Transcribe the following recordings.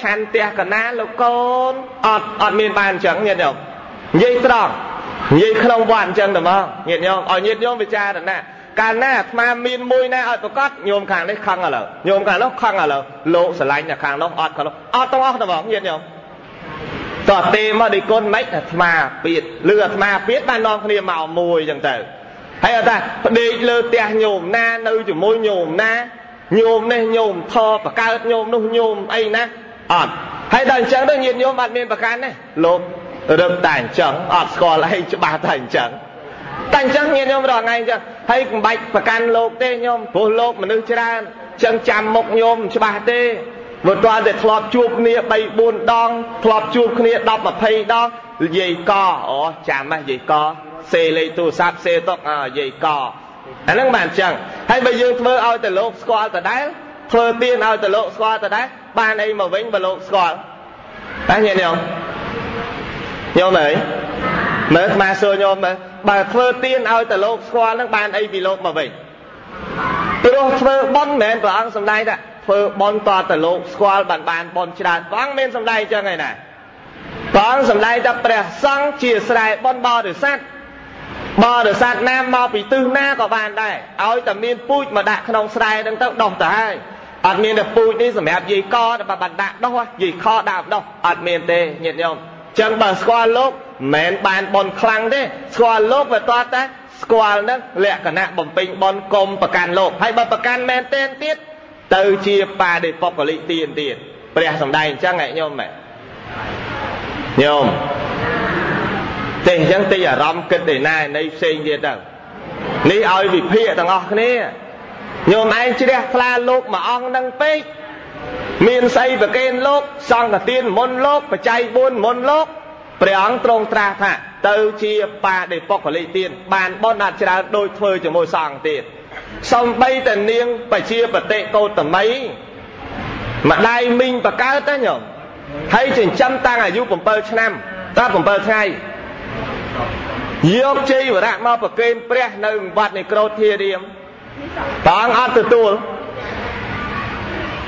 ឆាន់ផ្ទះកណាលោកកូនអត់អត់មានបានអញ្ចឹងញាតិញោមនិយាយត្រង់និយាយក្នុងវត្តអញ្ចឹងតែមកញាតិញោមឲ្យញាតិញោមពិចារណាកាលណាអាត្មាមានមួយណាឲ្យប្រកាសញោមខាងនេះខឹងឥឡូវញោមខាងនោះខឹងឥឡូវលោកស្រឡាញ់តែខាងនោះអត់ខាងនោះអត់ទាំងអស់តែមកញាតិញោមតោះទេមកដូចគុណមិនអាត្មាពៀតឬអាត្មាពៀតបាននាំគ្នាមកមួយអញ្ចឹងទៅហើយអត់ថាផ្ដេកលើផ្ទះញោមណានៅជាមួយញោមណាញោមនេះញោមថបកើតញោមនោះញោមអីណា អត់ហើយដល់អញ្ចឹងទៅញាតិញោមអត់មានប្រកាន់ទេលោករឹបតែអញ្ចឹងអត់ស្គាល់អីច្បាស់តែអញ្ចឹងតែអញ្ចឹងញាតិញោមរាល់ថ្ងៃអញ្ចឹងហើយមិនបាច់ប្រកាន់លោកទេញោមព្រោះលោកមនុស្សច្រើនអញ្ចឹងចាំមុខញោមច្បាស់ទេបើតើតែធ្លាប់ជួបគ្នា3 4ដងធ្លាប់ជួបគ្នា10 20ដងនិយាយកអូចាំណានិយាយកសេលេខទូរស័ព្ទសេតុកនិយាយកអាហ្នឹងបានអញ្ចឹងហើយបើយើងធ្វើឲ្យតែលោកស្គាល់តដែល ធ្វើទៀនឲ្យតែលោកស្គាល់តដែលបានអីមកវិញបើលោកស្គាល់តែញាតិញោមញោមអើយមើលស្មាសួរញោមមើលបើធ្វើទៀនឲ្យតែលោកស្គាល់នឹងបានអីពីលោកមកវិញព្រោះធ្វើបន់មិនមែនព្រះអង្គសំដែងថាធ្វើបន់តតែលោកស្គាល់បានបានបន់ច្រើនព្រះអង្គមានសំដែងចឹងឯណាព្រះអង្គសំដែងថាព្រះសង្ឃជាស្រែបន់បរិស័ទបរិស័ទណាមកពីទិសណាក៏បានដែរឲ្យតែមានពូជមកដាក់ក្នុងស្រែហ្នឹងទៅដោះទៅហើយ អត់មានតែពូជនេះសម្រាប់យាយកតែបានដាក់ដោះយាយខដាក់ដោះអត់មានទេញាតិញោមចឹងបើស្គាល់លោកមិនមែនបានបនខ្លាំងទេស្គាល់លោកវាតតែស្គាល់នឹងលក្ខណៈបំពេញបនកុំប្រកាន់លោកហើយបើប្រកាន់មែនទេទៀតទៅជាបាដិបុគ្គលិទានទៀតព្រះសំដែងអញ្ចឹងឯងញោមម៉ែញោមទេអញ្ចឹងទីអារម្មណ៍គិតឯណានៃផ្សេងទៀតទៅនេះឲ្យវិភាគទាំងអស់គ្នា ញោមឯងជ្រះថ្លាលោកមួយអង្គនឹងពេកមានស្អីប្រកេនលោកសង្ឃទានមុនលោកបច្ច័យ4មុនលោកព្រះអង្គទ្រង់ត្រាស់ថាទៅជាបាដិបុគ្គលិទានបានបនអត់ច្រើនដូចធ្វើជាមួយសង្ឃទៀតសំបីតនាងបជាបតិកោតមីម្ដាយមីងបកើតទេញោមហើយចិញ្ចឹមតាំងអាយុ7ឆ្នាំតើ7ថ្ងៃយកជ័យវរៈមកប្រគេនព្រះនៅវត្តនៃក្រោធធារាម ព្រះអង្គអត់ទទួល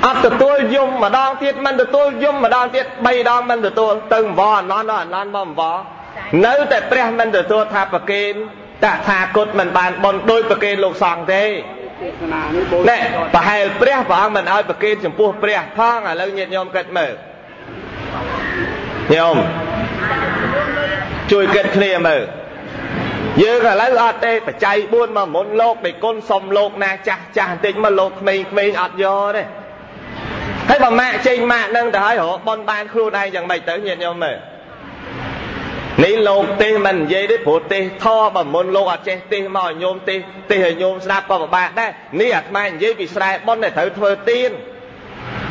អត់ទទួលយំម្ដងទៀតមិនទទួលយំម្ដងទៀត3ដងមិនទទួលទៅអង្វរអនន្តអនន្តមកអង្វរនៅតែព្រះមិនទទួលថាប្រគេនតថាគតមិនបានបនដោយប្រគេនលោកសង្ឃទេណែប្រហែលព្រះព្រះអង្គមិនឲ្យប្រគេនចំពោះព្រះផងឥឡូវញាតិញោមគិតមើលញោមជួយគិតគ្នាមើល យើងឥឡូវអត់ទេបច្ច័យ4មកមុនលោកនៃគុណសុំលោកណាចាស់ចាស់បន្តិចមកលោកក្មេងក្មេងអត់យកទេហើយបើម៉ាក់ចេញម៉ាក់នឹងទៅហើយរកបនបានខ្លួនឯងយ៉ាងម៉េចទៅញាតិញោមមើលនេះលោកទេសមិននិយាយទេព្រោះទេសធបើមុនលោកអត់ចេះទេសមកញោមទេសទេសឲ្យញោមស្ដាប់ក៏ពិបាកដែរនេះអាត្មានិយាយពីស្រែបនដែលត្រូវធ្វើទៀន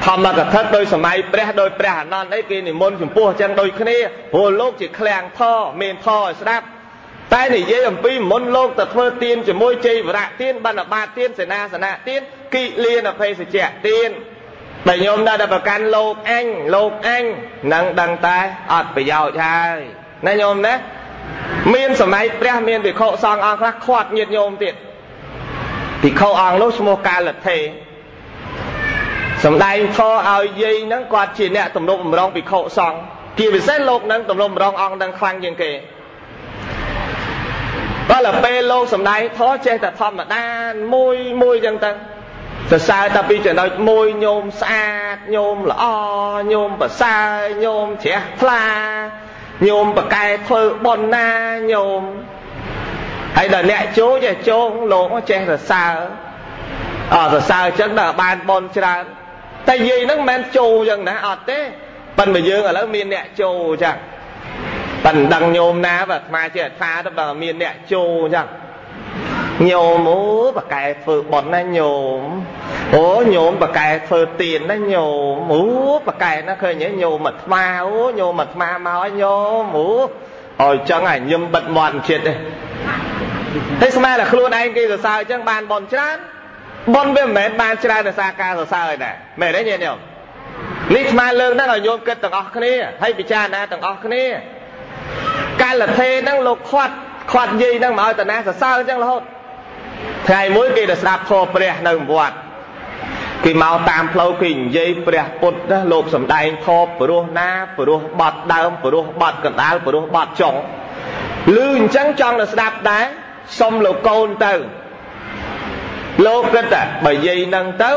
ធម្មកថាដោយសម័យព្រះដោយព្រះអនន្តអីគេនិមន្តចំពោះអញ្ចឹងដូចគ្នាព្រោះលោកជាឃ្លាំងធមានធឲ្យស្ដាប់ តែនិយាយអំពីមុនលោកទៅធ្វើទៀនជាមួយជ័យវរៈទៀនបណ្ឌបាតទៀនសេនាសនៈទៀនគិលានអភេសជ្ជៈទៀនបើញោមដល់តែប្រកាន់លោកអញលោកអញនឹងដឹងតែអត់ប្រយោជន៍ហើយណាញោមណាមានសម័យព្រះមានវិខុសង្ឃអង្គខ្លះខាត់ញាតញោមទៀតវិខុអង្គនោះឈ្មោះកាលថេសំដែងធរឲ្យយាយហ្នឹងគាត់ជាអ្នកទំនុកបំរុងវិខុសង្ឃជាពិសេសលោកហ្នឹងទំនុកបំរុងអង្គហ្នឹងខ្លាំងជាងគេ ដល់ពេលលោកសំដែងធរចេះតែធម្មតាមួយមួយចឹងទៅសរសើរតែពីចំណុចមួយញោមស្អាតញោមល្អញោមប្រសើរញោមជ្រះថ្លាញោមបកែធ្វើប៉ុនណាញោមហើយដល់អ្នកចូលចេះចូលលោកចេះសរសើរអត់សរសើរអញ្ចឹងដល់បានប៉ុនច្រើនតែយាយហ្នឹងមិនមែនចូលអញ្ចឹងណាអត់ទេប៉ិនមកយើងឥឡូវមានអ្នកចូលអញ្ចឹង ប៉ិនដឹងញោមណាបើអាត្មាចេះអត្ថាទៅបើមានអ្នកចូលអញ្ចឹងញោមអូបកែធ្វើប៉ុនណាញោមអូញោមបកែធ្វើទៀនណាញោមអូបកែណាឃើញញោមអាត្មាអូញោមអាត្មាមកឲ្យញោមអូអញ្ចឹងឲ្យញឹមបិទមាត់ចិត្តទេតែស្មានតែខ្លួនឯងគេសរសើរអញ្ចឹងបានប៉ុនច្រើនប៉ុនវាមិនមែនបានច្រើនដោយសារការសរសើរទេមែនទេញាតិញោមនេះស្មានលើកហ្នឹងឲ្យញោមគិតទាំងអស់គ្នាហើយពិចារណាទាំងអស់គ្នា កាលថេហ្នឹងលោកខាត់ខាត់យាយហ្នឹងមកឲ្យតាណាសរសើរអញ្ចឹងរហូតថ្ងៃមួយគេទៅស្ដាប់ធម៌ព្រះនៅវត្តគេមកតាមផ្លូវគេនិយាយព្រះពុទ្ធណាលោកសំដែងធម៌ព្រោះណាព្រោះបត់ដើមព្រោះបត់កណ្ដាលព្រោះបត់ចុងឮអញ្ចឹងចង់ទៅស្ដាប់ដែរសុំលោកកូនទៅលោកគិតតែបើនិយាយនឹងទៅ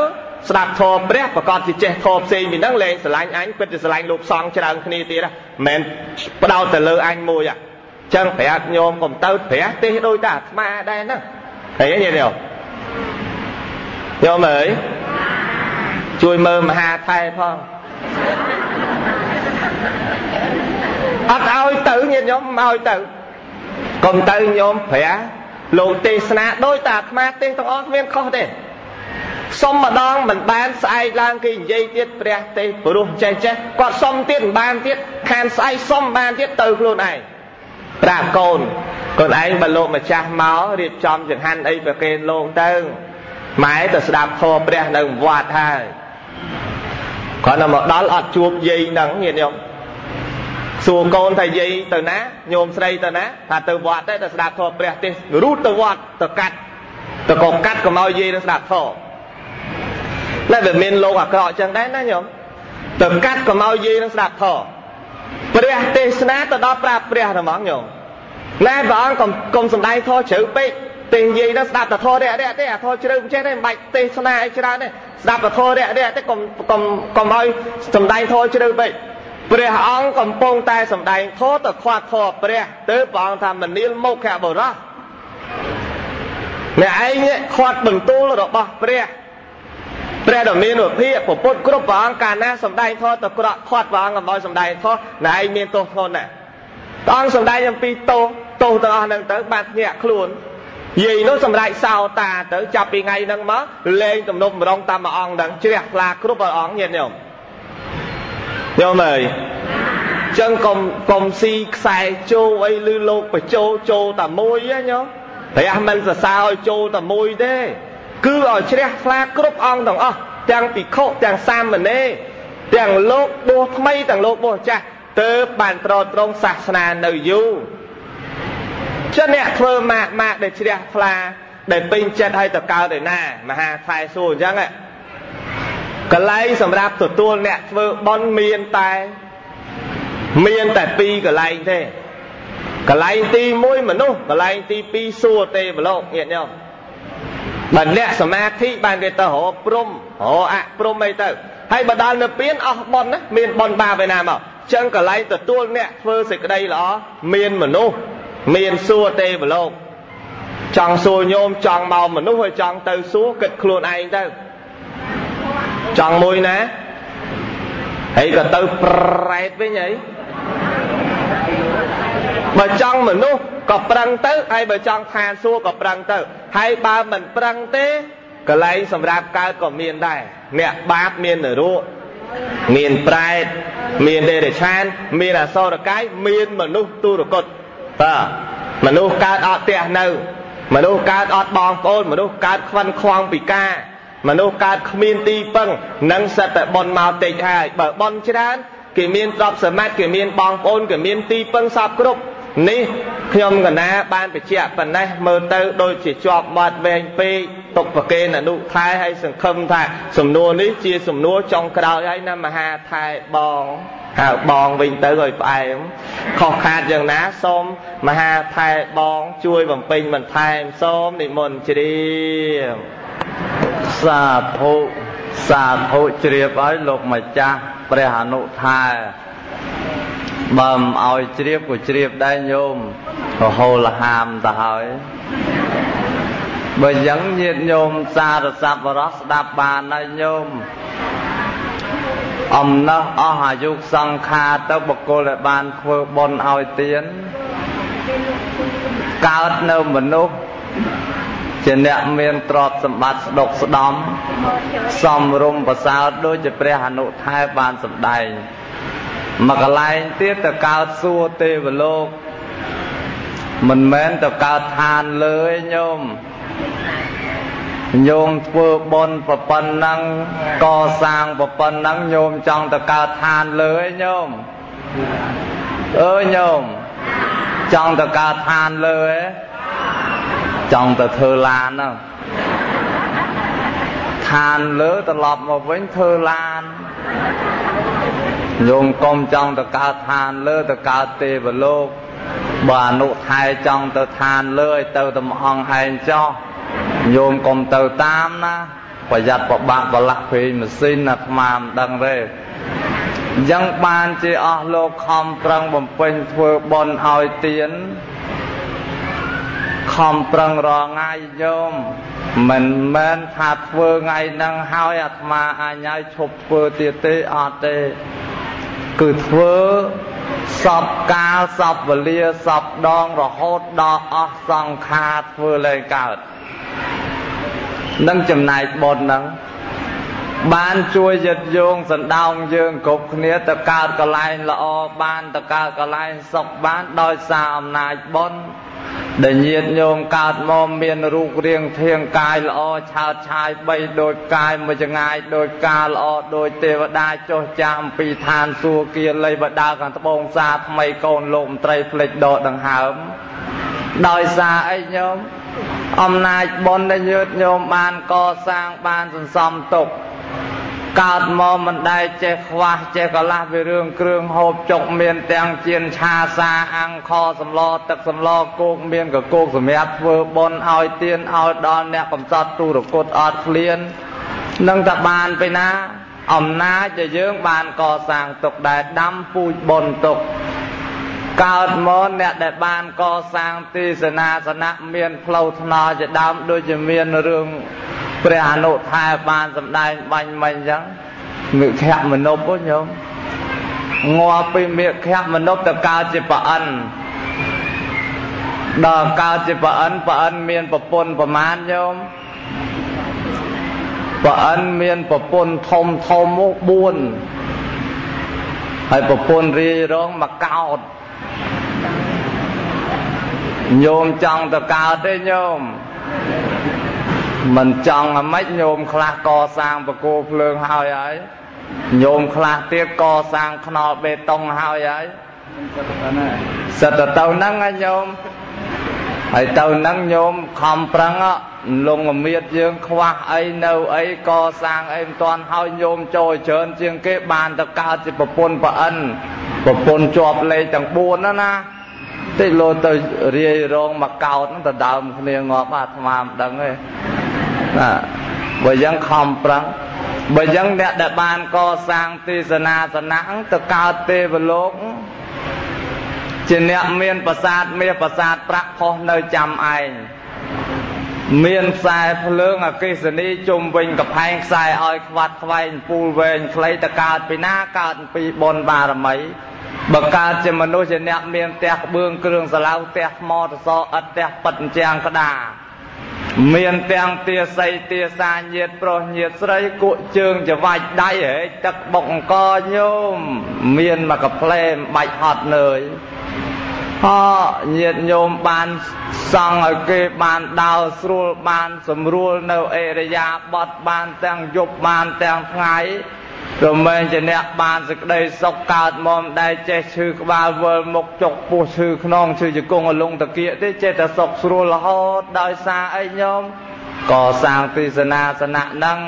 ស្ដាប់ធម៌ព្រះប្រកាសជាចេះធម៌ផ្សេងពីហ្នឹងលែងស្រឡាញ់អញពិតជាស្រឡាញ់លោកសង្ឃច្រើនគ្នាទៀតណាមិនផ្ដោតទៅលើអញមួយអញ្ចឹងប្រាប់ញោមកុំទៅព្រះទេសដូចតែអាត្មាដែរហ្នឹងឃើញទេញោមញោមអើយជួយមើលមហាថៃផងអត់ឲ្យទៅញាតិញោមមកឲ្យទៅកុំទៅញោមព្រះលោកទេសនាដោយតែអាត្មាទេសទាំងអស់គ្មានខុសទេ សុំម្ដងមិនបានស្អែកឡើងគេនិយាយទៀតព្រះទេព្រោះចេះចេះគាត់សុំទៀតមិនបានទៀតខានស្អែកសុំបានទៀតទៅខ្លួនឯងប្រាប់កូនកូនឯងបើលោកម្ចាស់មករៀបចំចង្ហាន់អីប្រគេនលោកទៅម៉ែទៅស្ដាប់ធម៌ព្រះនៅវត្តហើយគាត់នៅមកដល់អត់ជួបយាយហ្នឹងញាតិញោមសួរកូនថាយាយទៅណាញោមស្រីទៅណាថាទៅវត្តទេទៅស្ដាប់ធម៌ព្រះទេសរូតទៅវត្តទៅកាត់ ទៅក៏កាត់ក៏មកយាយទៅស្ដាប់ធម៌តែវាមានលោកអាក្រក់ចឹងដែរណាញោមទៅកាត់ក៏មកយាយនឹងស្ដាប់ធម៌ព្រះទេសនាទៅដល់ប្រាប់ព្រះហ្មងញោមណែព្រះអង្គកុំកុំសំដែងធម៌ជ្រៅពេកទេនិយាយទៅស្ដាប់តធរៈរៈទេអាធរជ្រៅមិនចេះទេមិនបាច់ទេសនាអីច្រើនទេស្ដាប់តធរៈរៈទេកុំកុំកុំឲ្យសំដែងធរជ្រៅពេកព្រះអង្គកំពុងតែសំដែងធរទៅខ្វាត់ធរព្រះទៅព្រះអង្គថាមនាលមុខបរោះ អ្នកឯងខ្វាត់បន្ទូលរបស់ព្រះព្រះដ៏មានវិភាកពុទ្ធគ្រប់ព្រះអង្គកាលណាសំដែងធម៌ទៅក្រក់ខាត់ព្រះអង្គកុំឲ្យសំដែងធម៌ណែឯងមានទោសធ្ងន់ណាស់ព្រះអង្គសំដែងអំពីទោសទោសទាំងអស់ហ្នឹងទៅបានញាក់ខ្លួនយាយនោះសម្រេចសោតាទៅចាប់ពីថ្ងៃហ្នឹងមកលេងទំនប់ម្រងតាមមួយអង្គហ្នឹងជ្រះខ្លាគ្រប់ព្រះអង្គញាតិញោមញោមអើយចឹងកុំកុំស៊ីខ្សែចូលអីឬលោកបញ្ចូលចូលតែមួយណាញោម ព្រះមិនសរសើរឲ្យចូលតែមួយទេ គឺឲ្យជ្រះថ្លាគ្រប់អង្គទាំងអស់ទាំងភិក្ខុទាំងសាមណេរទាំងលោកបួសថ្មីទាំងលោកបួសចាស់ទើបបានត្រត្រង់សាសនានៅយូរចឹងអ្នកធ្វើម៉ាក់ម៉ាក់ដែលជ្រះថ្លាដែលពេញចិត្តឲ្យទៅកើតឯណាមហាថែសួរអញ្ចឹងកន្លែងសម្រាប់ទទួលអ្នកធ្វើបន់មានតែ មានតែពីរកន្លែងទេ កន្លែងទី1មនុស្សកន្លែងទី2សួរទេវលោកញាតិញោមបើអ្នកសមាធិបានគេទៅរកព្រំរកអព្រំអីទៅហើយបើដល់នៅពៀនអស់បនណាមានបនបាបឯណាមកចឹងកន្លែងទទួលអ្នកធ្វើសេចក្តីល្អមានមនុស្សមានសួរទេវលោកចង់សួរញោមចង់មកមនុស្សហើយចង់ទៅសួរគិតខ្លួនឯងទៅចង់មួយណាហើយក៏ទៅប្រែតវិញហី បើចង់មនុស្សក៏ប្រឹងទៅហើយបើចង់ឋានសួគ៌ក៏ប្រឹងទៅហើយបើមិនប្រឹងទេកលែងសម្រាប់កើតក៏មានដែរអ្នកបាបមាននរកមានប្រែតមានដេរឆាន មានអសរកាយមានមនុស្សទុរគតបាទមនុស្សកើតអត់ផ្ទះនៅ មនុស្សកើតអត់បងប្អូនមនុស្សកើតខ្វិនខ្វងពិការមនុស្សកើតគ្មានទីពឹងនឹងសិតតែបនមកតិចហើយបើបនច្រើនគេមានទ្រព្យសម្បត្តិគេមានបងប្អូនគេមានទីពឹងសពគ្រប់ នេះខ្ញុំកណាបានបញ្ជាក់ប៉ុណ្ណេះមើលទៅដូចជាជាប់បាត់វែងពេកទុកប្រគេនអនុថែហើយសង្ឃឹមថាសំណួរនេះជាសំណួរចុងក្រោយហើយណាមហាថែបងហៅបងវិញទៅឲ្យផ្អែមខុសខាតយ៉ាងណាសូមមហាថែបងជួយបំពេញបន្ថែមសូមនិមន្តជ្រាបសាធុសាធុជ្រាបឲ្យលោកម្ចាស់ព្រះអនុថែ បើមិនឲ្យជ្រាបក៏ជ្រាបដែរញោមរហូលហាមទៅហើយបើយ៉ាងញាតញោមសារស័ព្ទបរោះស្ដាប់បានហើយញោមអំណោះអស់អាយុសង្ខារទៅបកុលដែលបានធ្វើបុណ្យឲ្យទានកើតនៅមនុស្សជាអ្នកមានទ្រព្យសម្បត្តិស្ដុកស្ដំសំរុំប្រសើរដូចជាព្រះអនុថែបានសម្ដែង មកកន្លែងទៀតទៅកើតសួគ៌ទេវលោកមិនមែនទៅកើតឋានលើឯញោមញោមធ្វើបុណ្យប្រប៉ុណ្ណឹងកសាងប្រប៉ុណ្ណឹងញោមចង់ទៅកើតឋានលើឯញោមអើញោមចង់ទៅកើតឋានលើឯចង់ទៅធ្វើឡានហ្នឹងឋឋានលើត្រឡប់មកវិញធ្វើឡាន ញោមកុំចង់ទៅកើតឋានលើទៅកើតទេវលោកបើអនុថែចង់ទៅឋានលើឲ្យទៅតែម្អងឯងចោះញោមកុំទៅតាមណាប្រយ័ត្នប្របាក់បលាក់ពេញម៉ាស៊ីនអាត្មាមិនដឹងទេអញ្ចឹងបានជាអស់លោកខំប្រឹងបំពេញធ្វើបុណ្យឲ្យទៀនខំប្រឹងរងាយញោមមិនមែនថាធ្វើថ្ងៃហ្នឹងហើយអាត្មាអញឲ្យឈប់ធ្វើទៀតទេអត់ទេ គឺធ្វើសពកាលសពវេលាសពដងរហូតដល់អស់សង្ខារធ្វើលែងកើតនឹងចំណែកបុណ្យហ្នឹងបានជួយយឹតយោងសណ្ដោងយើងគ្រប់គ្នាទៅកើតកលែងល្អបានទៅកើតកលែងសុខបានដោយសារអំណាចបុណ្យ ដែលញាតញោមកើតមកមានរូបរាងធាងកាយល្អឆើតឆាយបីដោយកាយមួយចងាយដោយការល្អដោយទេវតាចុះចាស់អំពីឋានសួគ៌គាលីបដាខាងត្បូងសាថ្មីកូនលោកមន្ត្រីផ្លេចដកដង្ហើមដោយសារអីញោមអំណាចបុណ្យដែលញាតញោមបានកសាងបានសន្សំទុក កើតមកមិនដែលចេះខ្វះចេះកលាស់វារឿងគ្រឿងហូបចុកមានទាំងជៀនឆាសាអាំងខសម្លទឹកសម្លគោកមានកគោកសម្រាប់ធ្វើបុណ្យឲ្យទៀនឲ្យដល់អ្នកកំសត់ទូរគុតអត់ឃ្លាននឹងតែបានទៅណា អំណាចដែលយើងបានកសាងទុកដែលដាំពូជបុណ្យទុកកើតមកអ្នកដែលបានកសាងទីសេនាសនៈមានផ្លូវថ្នល់ជាដើមដូចជាមានរឿង ព្រះអនុថែបានសម្ដែងបាញ់មិញអញ្ចឹងមិខៈមនុស្សញោមងាប់ពីមិខៈមនុស្សទៅកើតជាប្រអិនដល់កើតជាប្រអិនប្រអិនមានប្រពន្ធប្រមាណញោមប្រអិនមានប្រពន្ធធំធំមក4ហើយប្រពន្ធរាយរងមកកោតញោមចង់ទៅកើតទេញោម មិនចង់អាម៉េចញោមខ្លះកសាងបកគោភ្លើងហើយហើយញោមខ្លះទៀតកសាងខ្នល់បេតុងហើយហើយសិតទៅហ្នឹងណាញោមហើយទៅហ្នឹងញោមខំប្រឹងលងមៀតយើងខ្វះអីនៅអីកសាងអីមិនទាន់ហើយញោមចូលច្រើនជាងគេបានទៅកើតជាប្រពន្ធប្រអិនប្រពន្ធជាប់លេខទាំង4ណាណាតិចលោទៅរាយរងមកកោតហ្នឹងទៅដើមគ្នាងាប់អាត្មាមិនដឹងទេ ណាបើយ៉ាងខំប្រឹងបើយ៉ាងអ្នកដែលបានកសាងទីសនាសនៈទៅកើតទេវលោកជាអ្នកមានប្រាសាទមាសប្រាសាទប្រាក់ខុសនៅចាំឯងមានខ្សែភ្លើងអកិសនីជុំវិញកផែងខ្សែឲ្យខ្វាត់ខ្វែងពូលវែងខ្លីតកើតពីណាកើតពីបុណ្យបារមីបើកើតជាមនុស្សជាអ្នកមានផ្ទះក្បឿងគ្រឿងសាឡៅផ្ទះថ្មតសអិតផ្ទះប៉ិតជាងក្តារ មានទាំងទាស័យទាសាញាតប្រុសញាតស្រីគក់ជើងច្វាច់ដៃហែកទឹកបុកអង្គញោមមានមកកផ្លែមបាច់ហត់នើយហោញាតញោមបានសង់ឲ្យគេបានដើរស្រួលបាន សម្រួលនៅអេរយាបត់បានទាំងយប់បានទាំងថ្ងៃ រមែងជាអ្នកបានសេចក្តីសុខកើតមកដែលចេះឈឺក្បាលវិលមុខចុកពោះឈឺខ្នងឈឺជង្គង់អលងតាគៀកទេចេះតែសុខស្រួលរហូតដោយសារអីញោមកសាងទីសនាសនៈហ្នឹង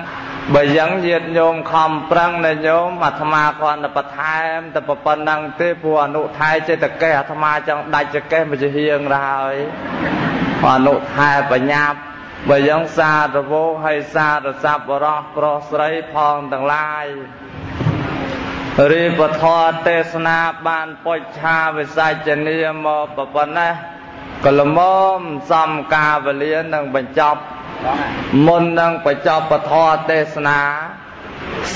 បើយ៉ាងញាតញោមខំប្រឹងណាញោមអាត្មាគ្រាន់តែបន្ថែមតែប៉ុណ្្នឹងទេព្រោះអនុថែចេតកេះអាត្មាចង់ដាច់ចកេះមកជាហៀងទៅហើយអនុថែបញ្ញា ប់បើយ៉ាងសាទវោហើយសាទស័ព្ទបរោះប្រុសស្រីផងទាំងឡាយរីពធទេសនាបានពុច្ឆាវិសច្ចនីមកប៉ុណ្ណេះកលមមសំកាវលានឹងបញ្ចប់មុននឹងបញ្ចប់ពធទេសនា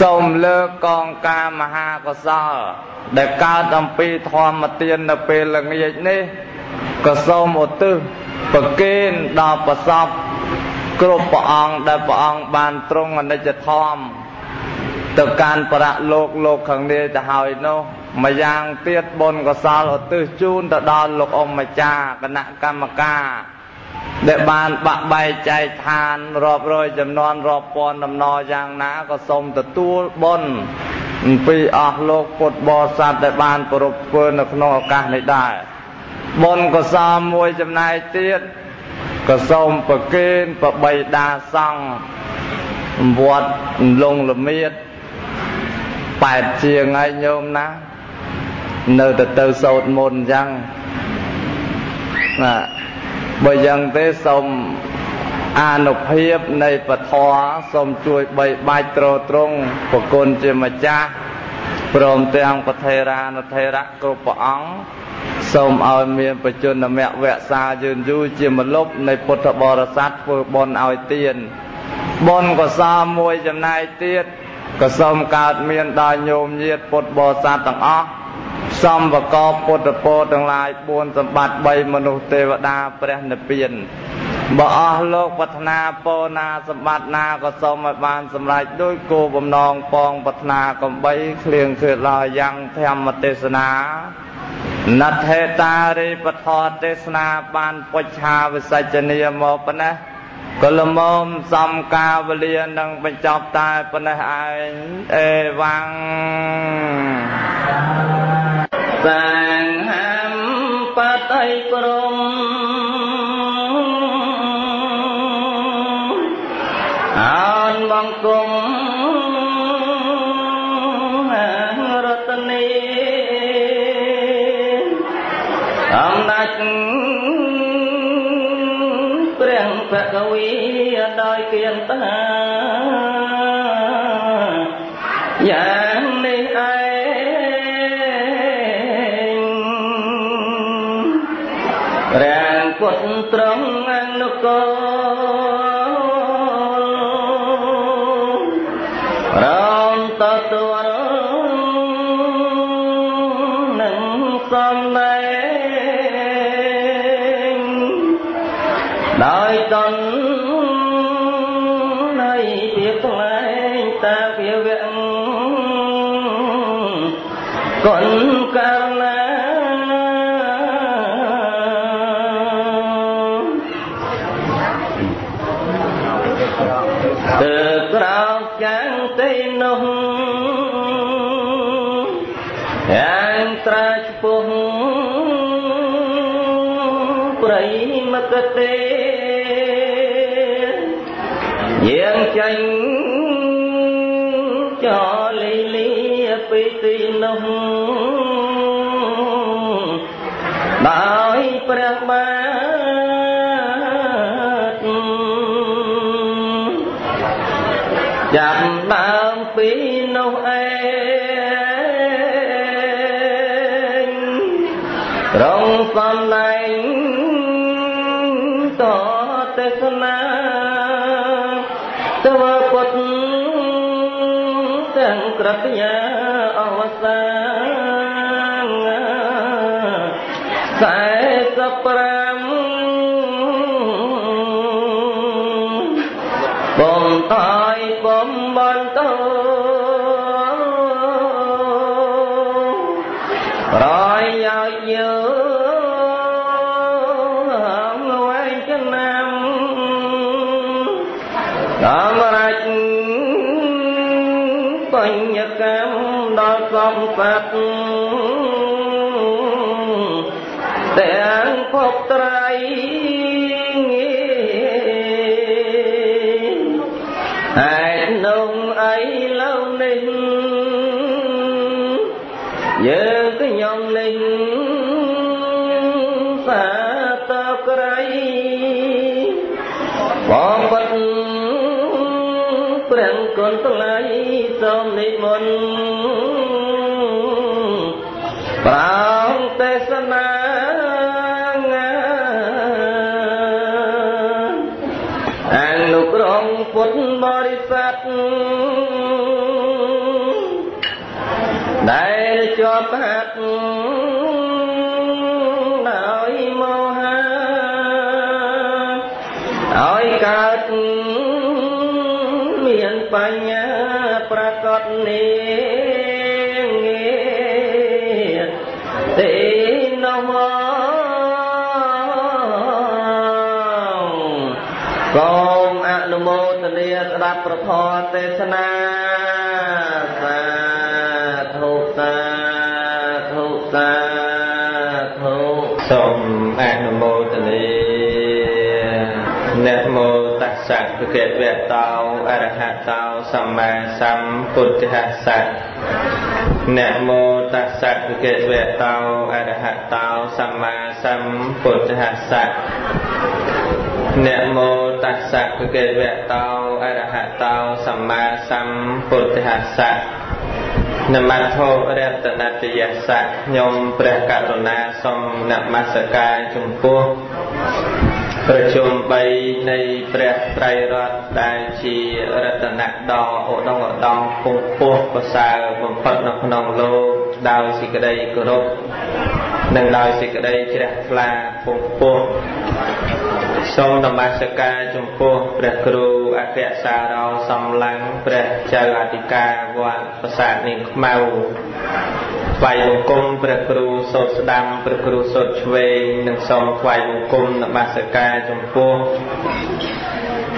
សូមលើកកងការមហាកុសល ដែលកើតអំពីធម្មទាននៅពេលល្ងាចនេះក៏សូមឧទ្ទិសប្រគេនដល់ប្រសព គ្រប់ព្រះអង្គដែលព្រះអង្គបានទ្រង់អនិច្ចធម៌ទៅកាន់ប្រាក់លោកលោកខាងនេះទៅហើយនោះម្យ៉ាងទៀតបុណ្យកុសលឧទ្ទិសជូនទៅដល់លោកអ៊ំម្ចាស់គណៈកម្មការដែលបានបាក់បែកចែកឋានរាប់រយចំនួនរាប់ពាន់ដំណរយ៉ាងណាក៏សូមទទួលបុណ្យអំពីអស់លោកពុទ្ធបរិស័ទដែលបានប្រពធ្វើនៅក្នុងឱកាសនេះដែរបុណ្យកុសលមួយចំណែកទៀត ក៏សូមប្រគេនប្របីដាសង្ឃវត្តលងល្មៀតប៉ែតជាថ្ងៃញោមណានៅទៅទៅសោតមុនអញ្ចឹងណាបើយ៉ាងទេសូមអានុភាពនៃពធសូមជួយបីបាច់ត្រត្រង់ប្រគុណជាម្ចាស់ព្រមទាំងប្រធេរានុធេរៈគ្រប់ព្រះអង្គ សូមឲ្យមានបច្ចុប្បន្នមវៈសាយឺនយូរជាមលុបនៃពុទ្ធបរិស័ទធ្វើបុណ្យឲ្យទានបុណ្យកុសលមួយចំណែកទៀតក៏សូមកើតមានដល់ញោមញាតពុទ្ធបរិស័ទទាំងអស់សំបកបពុទ្ធពោទាំងឡាយ4សម្បត្តិ3មនុស្សទេវតាព្រះនិព្វានបើអស់លោកប្រាថ្នាពោណាសម្បត្តិណាក៏សូមឲ្យបានសម្រេចដោយគោបំណងពងប្រាថ្នាកំបីគ្លៀងគ្លៀឡើយយ៉ាងធម្មទេសនា ណដ្ឋេតារិបធរទេសនាបានពុច្ឆាវិសច្ចនីមកប៉ុណ្ណេះកលមមសំកាវលានឹងបញ្ចប់តែប៉ុណ្ណេះឯងអេវ៉ាំងសាងហាមបតៃព្រម ត្រង់អនុគររំតតរនឹងសំដែងដោយតននៃពីក្លែងតាវាវៈកុនករណា ទើក្រោកចាំងទីនោះយ៉ាងត្រាច់ពុះព្រៃមកទេយាងចាញ់ចលីលីពីទីនោះដោយព្រះបាទ ចាប់ដើមពីនោះឯងរងសំដែងតទេសនាទវពុទ្ធទាំងក្រតយាអវសានខ្សែសប្រាំបំត ទាំងភពត្រៃហេតុនោះអីឡូវនេះយើងខ្ញុំនេះសាតក្រៃបងបិទព្រះគុណថ្លៃសូមនិមន្តប្រោងទេសនា ប់ហាត់ដោយមោហាឲ្យកើតមានបញ្ញាប្រកបនេះទេនោះមកសូមអនុមោទនាស្ដាប់ប្រធមទេសនា សូមអនុមោទនានមោតស្សៈភគវតោអរហតោសម្មាសម្ពុទ្ធស្សៈនមោតស្សៈភគវតោអរហតោសម្មាសម្ពុទ្ធស្សៈនមោតស្សៈភគវតោអរហតោសម្មាសម្ពុទ្ធស្សៈ នមត្ថោរតនតយសៈខ្ញុំព្រះករុណាសូមនមស្ការចំពោះប្រជុំ3នៃព្រះត្រៃរតន៍ដែលជារតនៈដ៏ឧត្តមឧត្តមពងពោះប្រសើរបំផុតនៅក្នុងលោកដោយសេចក្តីគោរពនិងដោយសេចក្តីជ្រះថ្លាពងពោះ សូមនមស្ការចំពោះព្រះគ្រូអគ្គសារោសំឡាំងព្រះចៅអធិការវត្តប្រាសាទនាងខ្មៅថ្វាយបង្គំព្រះគ្រូសូត្រស្ដាំព្រះគ្រូសូត្រឆ្វេងនិងសូមថ្វាយបង្គំនមស្ការចំពោះ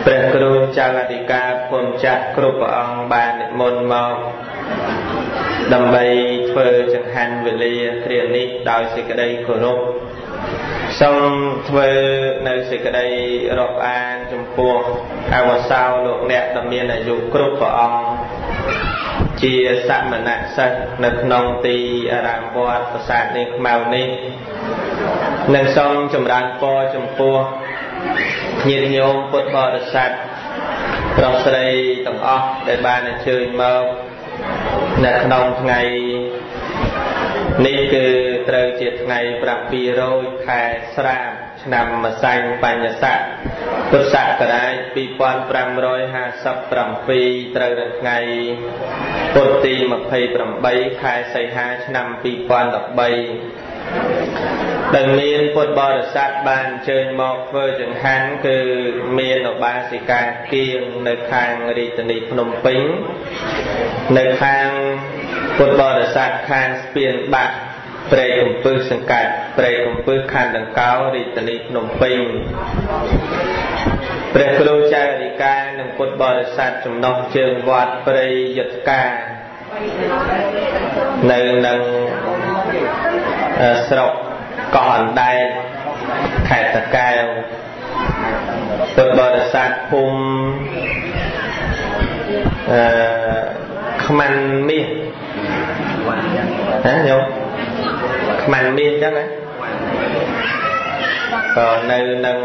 ព្រះគ្រូចៅអធិការពុនចាស់គ្រប់ព្រះអង្គបាននិមន្តមកដើម្បីធ្វើចង្ហាន់វេលាគ្រានេះដោយសេចក្តីគោរព សូមធ្វើនៅសេចក្តីរាប់អានចំពោះអវសោលោកអ្នកដែលមានអាយុគ្រប់ព្រះអង្គជាសមណៈសិស្សនៅក្នុងទីអារាមវត្តប្រាសាទនេះខ្មៅនេះនិងសូមចម្រើនពរចំពោះញាតិញោមពុទ្ធបរិស័ទប្រុសស្រីទាំងអស់ដែលបានអញ្ជើញមកនៅក្នុងថ្ងៃ នេះគឺត្រូវជាថ្ងៃ700ខែស្រាបឆ្នាំម្សាញ់បញ្ញស័កពុទ្ធសករាជ2557ត្រូវនៅថ្ងៃពុទ្ធទី28ខែសីហាឆ្នាំ2013ដែលមានពុទ្ធបរិស័ទបានអញ្ជើញមកធ្វើចង្ហាន់គឺមានឧបាសិកាគៀងនៅខាងរាជធានីភ្នំពេញនៅខាង ពុទ្ធបរិស័ទខាងស្ពានបាក់ព្រែកកំពឹសសង្កាត់ព្រែកកំពឹសខណ្ឌដង្កោរាជធានីភ្នំពេញព្រះគ្រូចៅអធិការនិងពុទ្ធបរិស័ទចំណុះជើងវត្តព្រៃយុទ្ធការនៅនឹងស្រុកកោះអណ្ដែតខេត្តតាកែវពុទ្ធបរិស័ទភូមិអឺខ្មាន់មាស ហ៎ញោមខ្មាន់មាសចឹងណាក៏នៅនឹង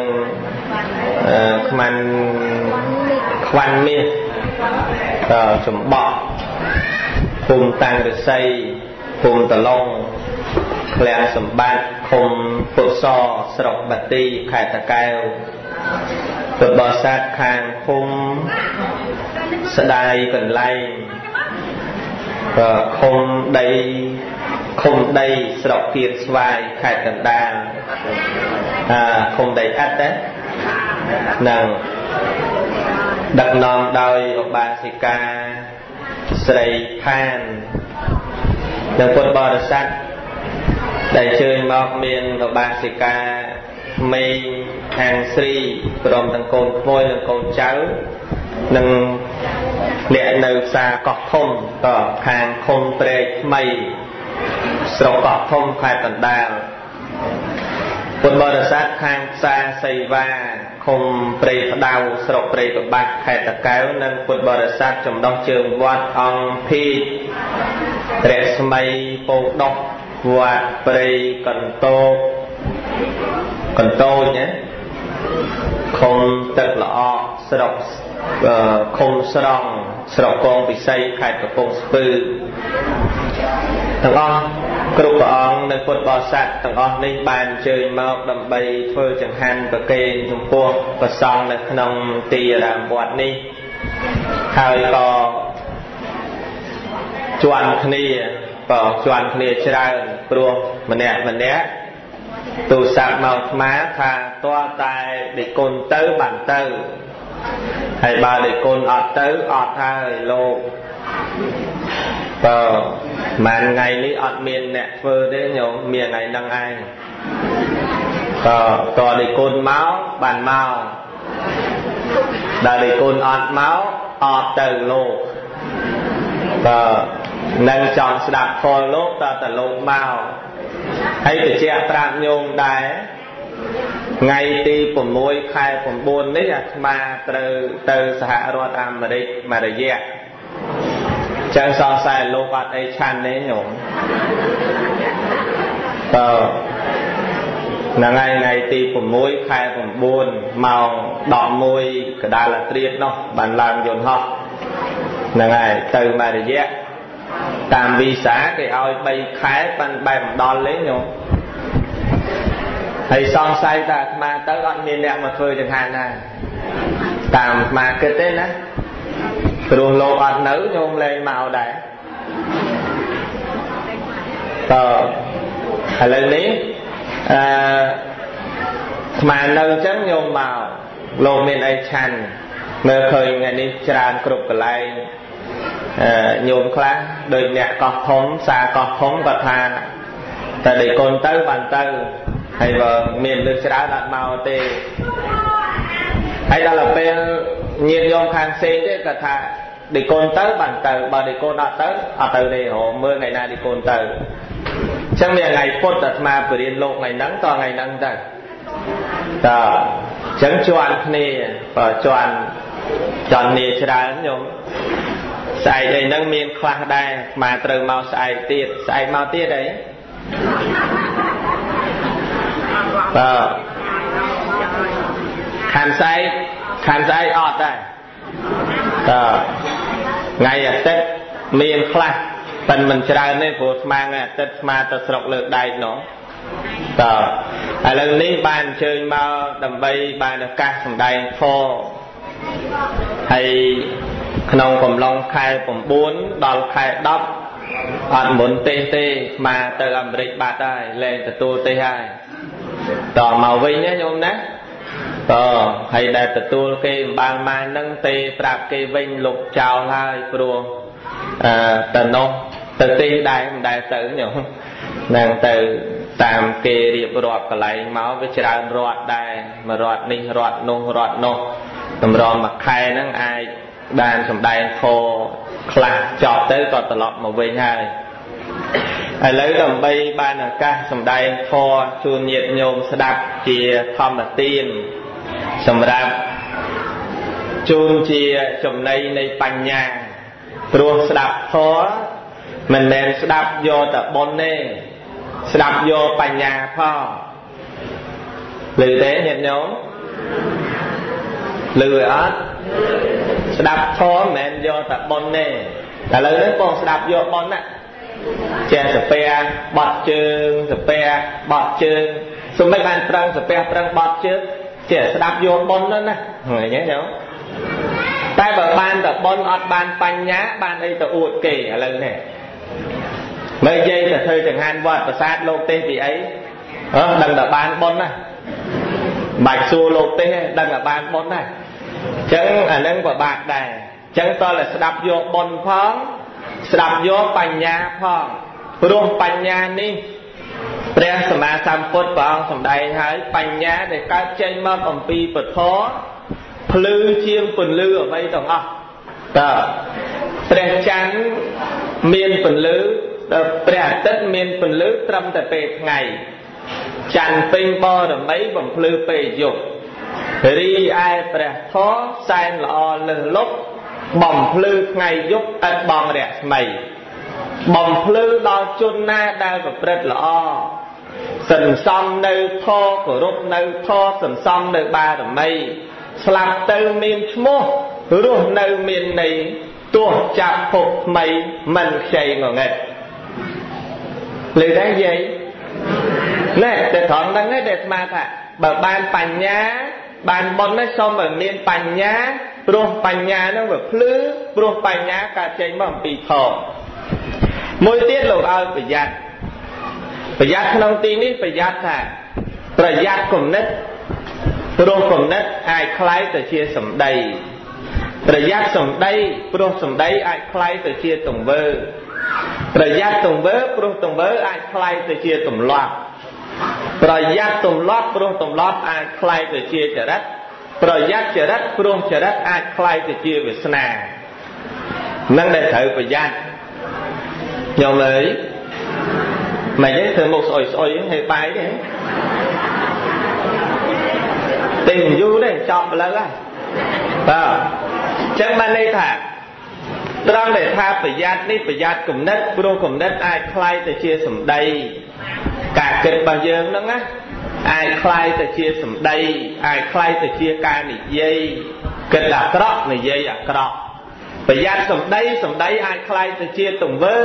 ខ្មាន់ខ្វាន់មាសក៏ចំបក់ភូមិតាំងរស័យភូមិតឡុងឃ្លាំងសម្បត្តិឃុំពុសស្រុកបាទីខេត្តតាកែវពុទ្ធបរិស័ទខាងភូមិស្ដាយកន្លែង ឃុំដីឃុំដីស្រុកគៀតស្វាយខេត្តកណ្ដាលអាឃុំដីអិតណានឹងដឹកនាំដោយឧបាសិកាស្រីផាននិងពុទ្ធបរិស័ទដែលជើញមកមានឧបាសិកាមេងខាងស្រីព្រមទាំងកូនក្មួយនិងកូនចៅនិង អ្នកនៅផ្សារកោះធំក៏ខាងឃុំព្រែកថ្មីស្រុកកោះធំខេត្តកណ្ដាលពុទ្ធបរិស័ទខាងផ្សារសីវាឃុំព្រៃផ្ដៅស្រុកព្រៃប្របាក់ខេត្តតាកែវនិងពុទ្ធបរិស័ទចំណុះជើងវត្តអង្គភីរស្មីពោដុកវត្តព្រៃកន្តោកកន្តោចណាឃុំទឹកល្អស្រុក ឃុំស្រង់ស្រុកកងពិសីខេត្តកំពង់ស្ពឺទាំងអស់គ្រប់ព្រះអង្គនៅពុទ្ធបរិស័ទទាំងអស់នេះបានអញ្ជើញមកដើម្បីធ្វើចង្ហាន់ប្រគេនចំពោះព្រះសង្ឃនៅក្នុងទីអារាមវត្តនេះហើយក៏ជន់គ្នាក៏ជន់គ្នាច្រើនព្រោះម្នាក់ម្នាក់ទូរស័ព្ទមកស្មាថាតើតែដេគុណទៅបានទៅ ហើយបើដេគុណអត់ទៅអត់ហើយលោកបើមិនថ្ងៃនេះអត់មានអ្នកធ្វើទេញោមមានថ្ងៃហ្នឹងឯងក៏តើដេគុណមកបានមកដល់ដេគុណអត់មកអត់ទៅលោកបើនឹងចង់ស្ដាប់ផលលោកតើតលោកមកហើយតិចប្រាប់ញោមដែរ ថ្ងៃទី6ខែ9នេះអាត្មាត្រូវទៅសហរដ្ឋអាមេរិកមួយរយៈចឹងសង្ស័យលោកអត់អីឆាន់ទេញោមតើហ្នឹងហើយថ្ងៃទី6ខែ9ម៉ោង11កដាលត្រៀតនោះបានឡើងយន្តហោះហ្នឹងហើយទៅមួយរយៈតាមវីសាគេឲ្យ3ខែប៉ិនបែបម្ដងលេងញោម ហើយសង្ស័យថាអាត្មាទៅអត់មានអ្នកមកធ្វើចង្ហាន់ណាតាមអាត្មាគិតទេណាព្រោះលោកអត់នៅញោមលែងមកដែរតើឥឡូវនេះអឺស្មាននៅអញ្ចឹងញោមមកលោកមានអីឆាន់មើលឃើញថ្ងៃនេះច្រើនគ្រប់កន្លែងអឺញោមខ្លះដូចអ្នកកោះធំសាកោះធំគាត់ថាតែដេកកូនទៅបានទៅ ហើយបើមានលើច្រើនអត់មកទេហើយដល់ពេលញាតិញោមខាងផ្សេងទេគាត់ថាដេកកូនទៅបានទៅបើដេកកូនអត់ទៅអត់ទៅទេហៅមើលថ្ងៃណាដេកកូនទៅចឹងមានថ្ងៃពុទ្ធអាត្មាបរៀនលោកថ្ងៃហ្នឹងតថ្ងៃហ្នឹងទៅតើចឹងជន់គ្នាបើជន់ជន់គ្នាច្រើនញោមស្អែកអីហ្នឹងមានខ្លះដែរមកត្រូវមកស្អែកទៀតស្អែកមកទៀតអី បាទខាងស្អែកខាងស្អែកអត់ដែរតើថ្ងៃអាទិត្យមានខ្លះប៉ិនមិនច្រើនទេព្រោះស្មានអាទិត្យស្មាទៅស្រុកលើកដែកនោះតើឥឡូវនេះបានអញ្ជើញមកដើម្បីបានឱកាសសម្ដែងធម៌ហើយក្នុងកំឡុងខែ9ដល់ខែ10អត់មុនទេសទេមកទៅអាមេរិកបាត់ហើយលែងទទួលទេសហើយ តមកវិញណាញោមណាតហើយដែលទទួលគេអំបានមកនឹងទេប្រាប់គេវិញលុបចោលហើយព្រោះអឺតនោះទៅទេដែរមិនដែលទៅញោមនឹងទៅតាមគេរៀបរាប់កន្លែងមកវាច្រើនរត់ដែរមករត់នេះរត់នោះរត់នោះតម្រាំមួយខែហ្នឹងអាចបានសម្ដែងធរខ្លះចប់ទៅក៏ត្រឡប់មកវិញហើយ ឥឡូវដើម្បីបានឱកាសសម្ដែងធម៌ជូនញាតិញោមស្ដាប់ជាធម្មទានសម្រាប់ជូនជាចំណីនៃបញ្ញាព្រោះស្ដាប់ធម៌មិនមែនស្ដាប់យកតែបុណ្យទេស្ដាប់យកបញ្ញាផងឮទេញាតិញោមឮអត់ស្ដាប់ធម៌មិនមែនយកតែបុណ្យទេតែឥឡូវនេះបងស្ដាប់យកបុណ្យណា ចេះសាពះបត់ជើងសាពះបត់ជើងសូម្បីបានប្រឹងសាពះប្រឹងបត់ជើងចេះស្ដាប់យកបុណ្យណាហ្នឹងញ៉េញោមតែបើបានតែបុណ្យអត់បានបញ្ញាបានអីទៅអួតគេឥឡូវនេះមើលនិយាយទៅធ្វើចង្ហាន់វត្តប្រាសាទលោកទេសពីអីអឺដឹងតែបានបុណ្យណាបាច់សួរលោកទេសដឹងតែបានបុណ្យណាអញ្ចឹងអានឹងក៏បាក់ដែរអញ្ចឹងតើស្ដាប់យកបុណ្យផង ស្ដាប់យកបញ្ញាផងព្រោះបញ្ញានេះព្រះសម្មាសម្ពុទ្ធព្រះអង្គសម្ដែងហើយបញ្ញាដែលកើតចេញមកអំពីពធភ្លឺជាងពន្លឺអ្វីទាំងអស់តើព្រះច័ន្ទមានពន្លឺដល់ព្រះអាទិត្យមានពន្លឺត្រឹមតែពេលថ្ងៃច័ន្ទពេញបរមីបំភ្លឺពេលយប់រីឯព្រះធម៌សែនល្អលើសលប់ បំភ្លឺថ្ងៃយប់ឥតបងរស្មីបំភ្លឺដល់ជនណាដែលប្រព្រឹត្តល្អសន្សំនៅធម៌គោរពនៅធម៌សន្សំនៅបារមីស្លាប់ទៅមានឈ្មោះរស់នៅមានន័យទោះចាប់ភពថ្មីមិនខ្ចីងងឹតលើដែរយាយណែតែត្រង់ហ្នឹងឯងដែលស្មាថាបើបានបញ្ញា បានបុណ្យនេះសូមឲ្យមានបញ្ញាព្រោះបញ្ញានឹងវាភ្លឺព្រោះបញ្ញាកើតចេញមកអំពីធម៌មួយទៀតលោកឲ្យប្រយ័ត្នប្រយ័ត្នក្នុងទីនេះប្រយ័ត្នថាប្រយ័ត្នគំនិតព្រោះគំនិតអាចคล้ายទៅជាសម្ដីប្រយ័ត្នសម្ដីព្រោះសម្ដីអាចคล้ายទៅជាទង្វើប្រយ័ត្នទង្វើព្រោះទង្វើអាចคล้ายទៅជាទម្លាប់ ប្រយ័ត្នទម្លាប់ព្រោះទម្លាប់អាចคล้ายទៅជាចរិតប្រយ័ត្នចរិតព្រោះចរិតអាចคล้ายទៅជាវាសនានឹងដែលត្រូវប្រយ័ត្នខ្ញុំអើយមិនទេធ្វើមុខស្អុយស្អុយហេបាយទេ ទេមិនយូរទេចប់លើហើយបាទអញ្ចឹងបានន័យថា ត្រង់ដែលថាប្រយ័ត្ននេះប្រយ័ត្នគំនិតព្រោះគំនិតអាចคล้ายទៅជាសម្ដីការគិតរបស់យើងហ្នឹងណាអាចคล้ายទៅជាសម្ដីអាចคล้ายទៅជាការនិយាយគិតអាក្រក់និយាយអាក្រក់ប្រយ័ត្នសម្ដីសម្ដីអាចคล้ายទៅជាទង្វើ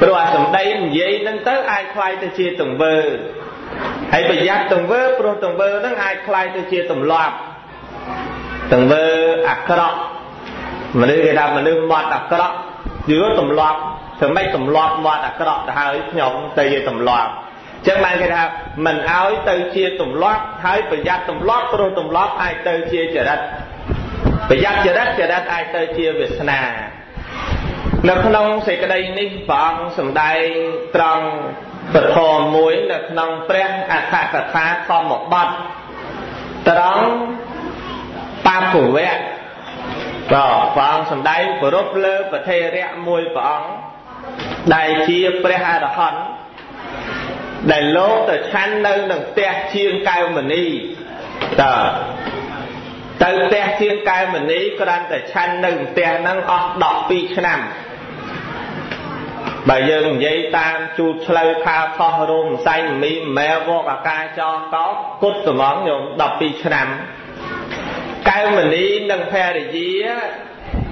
ព្រោះអាសម្ដីនិយាយហ្នឹងទៅអាចคล้ายទៅជាទង្វើហើយប្រយ័ត្នទង្វើព្រោះទង្វើហ្នឹងអាចคล้ายទៅជាទម្លាប់ទង្វើអាក្រក់ មនុស្សគេថាមនុស្សមាត់អាក្រក់យល់ទម្លាប់ធ្វើម៉េចទម្លាប់មាត់អាក្រក់ទៅហើយខ្ញុំទៅជាទម្លាប់ចឹងបានគេថាមិនឲ្យទៅជាទម្លាប់ហើយប្រយ័ត្នទម្លាប់ព្រោះទម្លាប់អាចទៅជាចរិតប្រយ័ត្នចរិតចរិតអាចទៅជាវាសនានៅក្នុងសេចក្តីនេះព្រះអង្គសម្ដែងត្រង់ពធមួយនៅក្នុងព្រះអដ្ឋកថាធម្មបទត្រង់បាពវៈ បាទព្រះអង្គសម្ដែងប្រពលើប្រធេរៈមួយព្រះអង្គដែលជាព្រះអរហន្តដែលលោកទៅឆាន់នៅនឹងផ្ទះជាងកែវមณีតើទៅផ្ទះជាងកែវមณีគ្រាន់តែឆាន់នៅផ្ទះហ្នឹងអស់12ឆ្នាំបើយើងនិយាយតាមជូតឆ្លូវខាខុសរោមសៃមីមែវកអាកាចោកោគុតត្មងញោម12ឆ្នាំ កែវមณีនិងភរិយា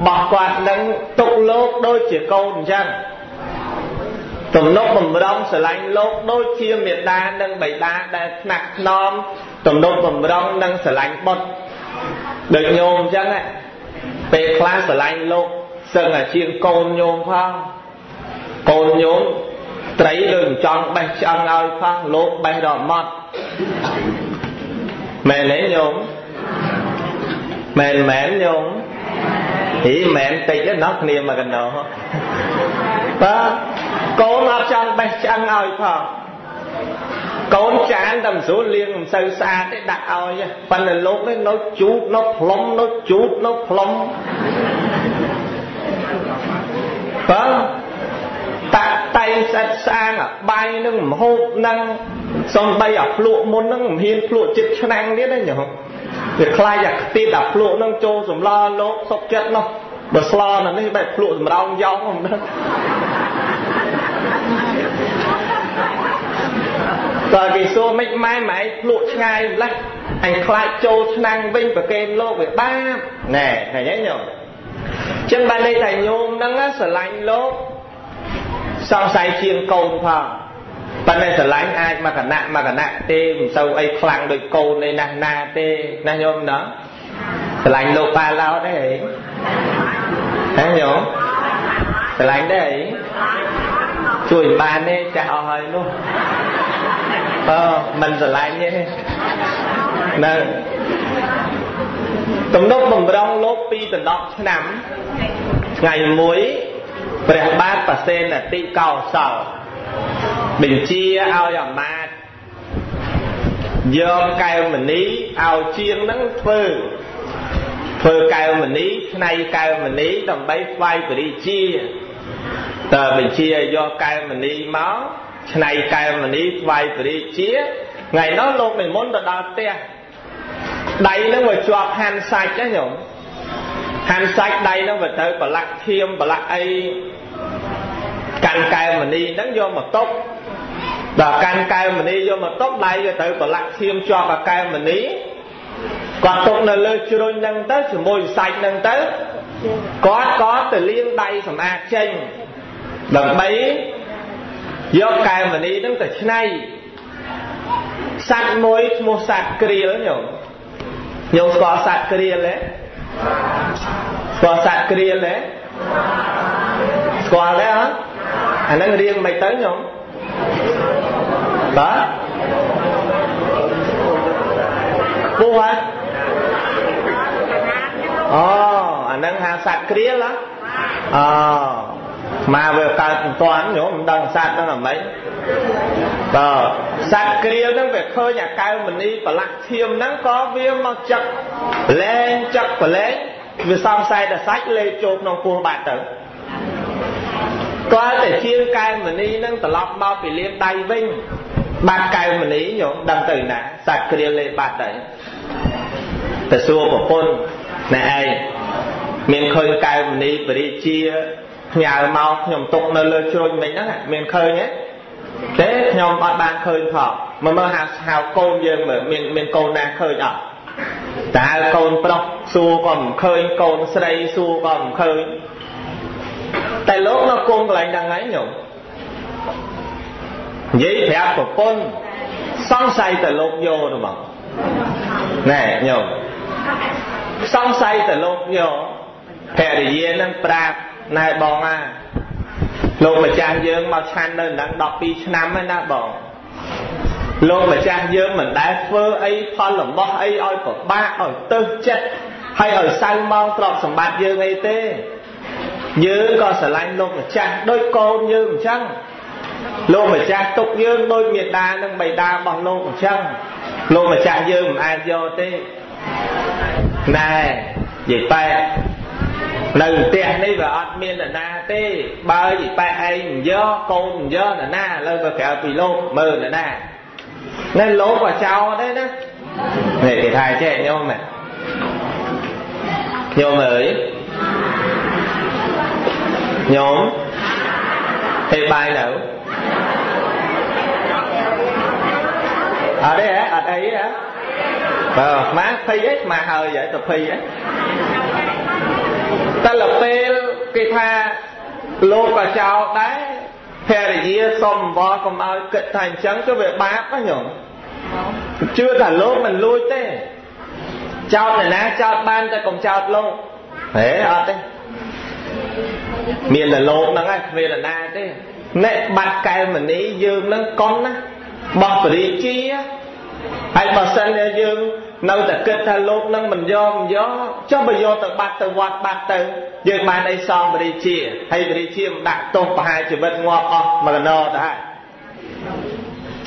បោះគាត់នឹងទុកលោកដូចជាកូនអញ្ចឹងទំនុកបំរុងស្រឡាញ់លោកដូចជាមេដានិងបិតាដែលថ្នាក់ថ្នមទំនុកបំរុងនិងស្រឡាញ់បុត្រដូចញោមអញ្ចឹងពេលខ្លះស្រឡាញ់លោកសឹងតែជាងកូនញោមផងកូនញោមត្រីលើចង់បេះឆ្អឹងឲ្យផងលោកបេះដល់ម៉ត់មែនទេញោម មែនមែនញោមហីមែនតិចទេណោះគ្នាមកកណោបាទកូនអត់ចង់បេះឆ្អឹងឲ្យផងកូនចានតែមិនស្រួលលាងមិនសូវស្អាតទេដាក់ឲ្យប៉ុន្តែលោកនេះនៅជូតនៅផ្លុំនៅជូតនៅផ្លុំបាទតាតែងស្អិតស្អាងបាយនឹងមហូបនឹងសំបីអាភ្លក់មុននឹងមិនហ៊ានភ្លក់ចិត្តឆ្នាំងទៀតណាញោម វាខ្លាចអាខ្ទាតអាភ្លក់នឹងចូលសម្លលោកសុកចិត្តនោះបើស្លនៅនេះបែបភ្លក់សម្រោងយ៉ងមិនដឹងតើគេសួរមិនម៉ែម៉ែភ្លក់ឆ្ងាយម្លេះអញខ្លាចចូលឆ្នាំងវិញប្រកេនលោកវាបាបណែឃើញទេញោមចឹងបានន័យថាញោមហ្នឹងស្រឡាញ់លោកសង្ស័យជាងកូនផង ប៉ុន្តែស្រឡាញ់អាចមកគណៈមកគណៈទេមិនសូវអីខ្លាំងដូចកូនឯណាស់ណាទេណាញោមណាស្រឡាញ់លោកប៉ាឡោទេហ៎ញោមស្រឡាញ់ទេជួយបានទេចាស់អស់ហើយនោះអឺមិនស្រឡាញ់ទេនៅទំនុកបំរុងលោកពីដណ្ដប់ឆ្នាំថ្ងៃមួយព្រះបាទបសេនតិកោសល បញ្ជាឲ្យអាមាត្យយកកែវមณีឲ្យជាងនឹងធ្វើធ្វើកែវមณีឆ្នៃកែវមณีដើម្បីស្វ័យបរិជាតើបញ្ជាយកកែវមณีមកឆ្នៃកែវមณีស្វ័យបរិជាថ្ងៃនោះលោកនិមន្តទៅដល់ផ្ទះដៃនឹងវាជាប់ហាន់សាច់ណាញោមហាន់សាច់ដៃនឹងវាត្រូវប្រឡាក់ឈាមប្រឡាក់អី កាន់កែវមនីហ្នឹងយកមកຕົកដល់កាន់កែវមនីយកមកຕົកដៃយកទៅប្រឡាក់ឈាមជាប់អាកែវមនីគាត់ຕົកនៅលើជ្រុញហ្នឹងទៅជាមួយសាច់ហ្នឹងទៅគាត់ក៏ទៅលាងដៃសម្អាតចេញដើម្បីយកកែវមនីហ្នឹងទៅឆ្នៃសត្វមួយឈ្មោះសត្វក្រៀលញោមញោមស្គាល់សត្វក្រៀលទេស្គាល់សត្វក្រៀលទេស្គាល់ទេហ៎ អាហ្នឹងរៀងមិនទៅញោមបាទពូហ៎អូអាហ្នឹងហៅសត្វក្រៀលហ៎អូមកវាកើតមិនតាន់ញោមមិនដឹងសត្វហ្នឹងអ្មេចបាទសត្វក្រៀល គាត់តែជាងកែវមณีនឹងត្រឡប់មកពីលានដៃវិញបាត់កែវមณีញោមដឹងទៅណាសាច់គ្រាលេបាត់ទៅទៅសួរប្រពន្ធណែឯងមានឃើញកែវមនីបរិជាផ្ញើមកខ្ញុំទុកនៅលើជ្រុញមិញហ្នឹងមានឃើញទេទេខ្ញុំអត់បានឃើញផងមើលមើលហៅហៅកូនយើងមើលមានមានកូនណាឃើញអត់តើកូនប្រុសសួរក៏មិនឃើញកូនស្រីសួរក៏មិនឃើញ តែលោកនៅគុំកន្លែងហ្នឹងហើយញោមនិយាយប្រាប់ប្រពន្ធសង្ស័យតែលោកយកទៅមកណែញោមសង្ស័យតែលោកយកភរិយានឹងប្រាប់ណែបងអាលោកម្ចាស់យើងមកឆាន់នៅនឹង12ឆ្នាំហើយណាបងលោកម្ចាស់យើងមិនដែលធ្វើអីផលលំបោះអីឲ្យពិបាកឲ្យទៅចិត្តហើយឲ្យសៅមកទ្រព្យសម្បត្តិយើងអីទេ យើងក៏ស្រឡាញ់លោកម្ចាស់ដូចកូនយើងអញ្ចឹងលោកម្ចាស់ទុកយើងដូចមេដានិងបិតារបស់លោកអញ្ចឹងលោកម្ចាស់យើងមិនអាចយកទេណែនិយាយបែបនៅផ្ទះនេះវាអត់មាននរណាទេបើនិបែកឯងមិនយកកូនមិនយកនរណាឥឡូវទៅក្រៅពីលោកមើលនរណានៅលោកក៏ចោលដែរណានេះគេថាចេះញោមញោមអើយញោមទេបាយនៅអត់ទេអត់អីហ៎បើស្មាភ័យ ឯងស្មាហើយទៅភ័យឯងតែលពេលគេថាលោកក៏ចោលដែរភរិយាសុំអង្វរកុំឲ្យគិតថាអញ្ចឹងទៅវាបាបណាញោមជឿថាលោកមិនលួចទេចោតអ្ន កណាចោតបានតែកុំចោតលោកហេអត់ទេមានតែលោកហ្នឹងឯងគ្មាននរណាទេអ្នកបាត់កែវមនីយើងនឹងកុនណាបោះបរិជាហើយបើសិនជាយើងនៅតែគិតថាលោកនឹងមិនយកមិនយកចុះបើយកទៅបាត់ទៅវត្តបាត់ទៅយើងបានអីសំបរិជាហើយបរិជាមិនដាក់ទោសប្រហារជីវិតងាប់អស់មកកណោទៅហើយ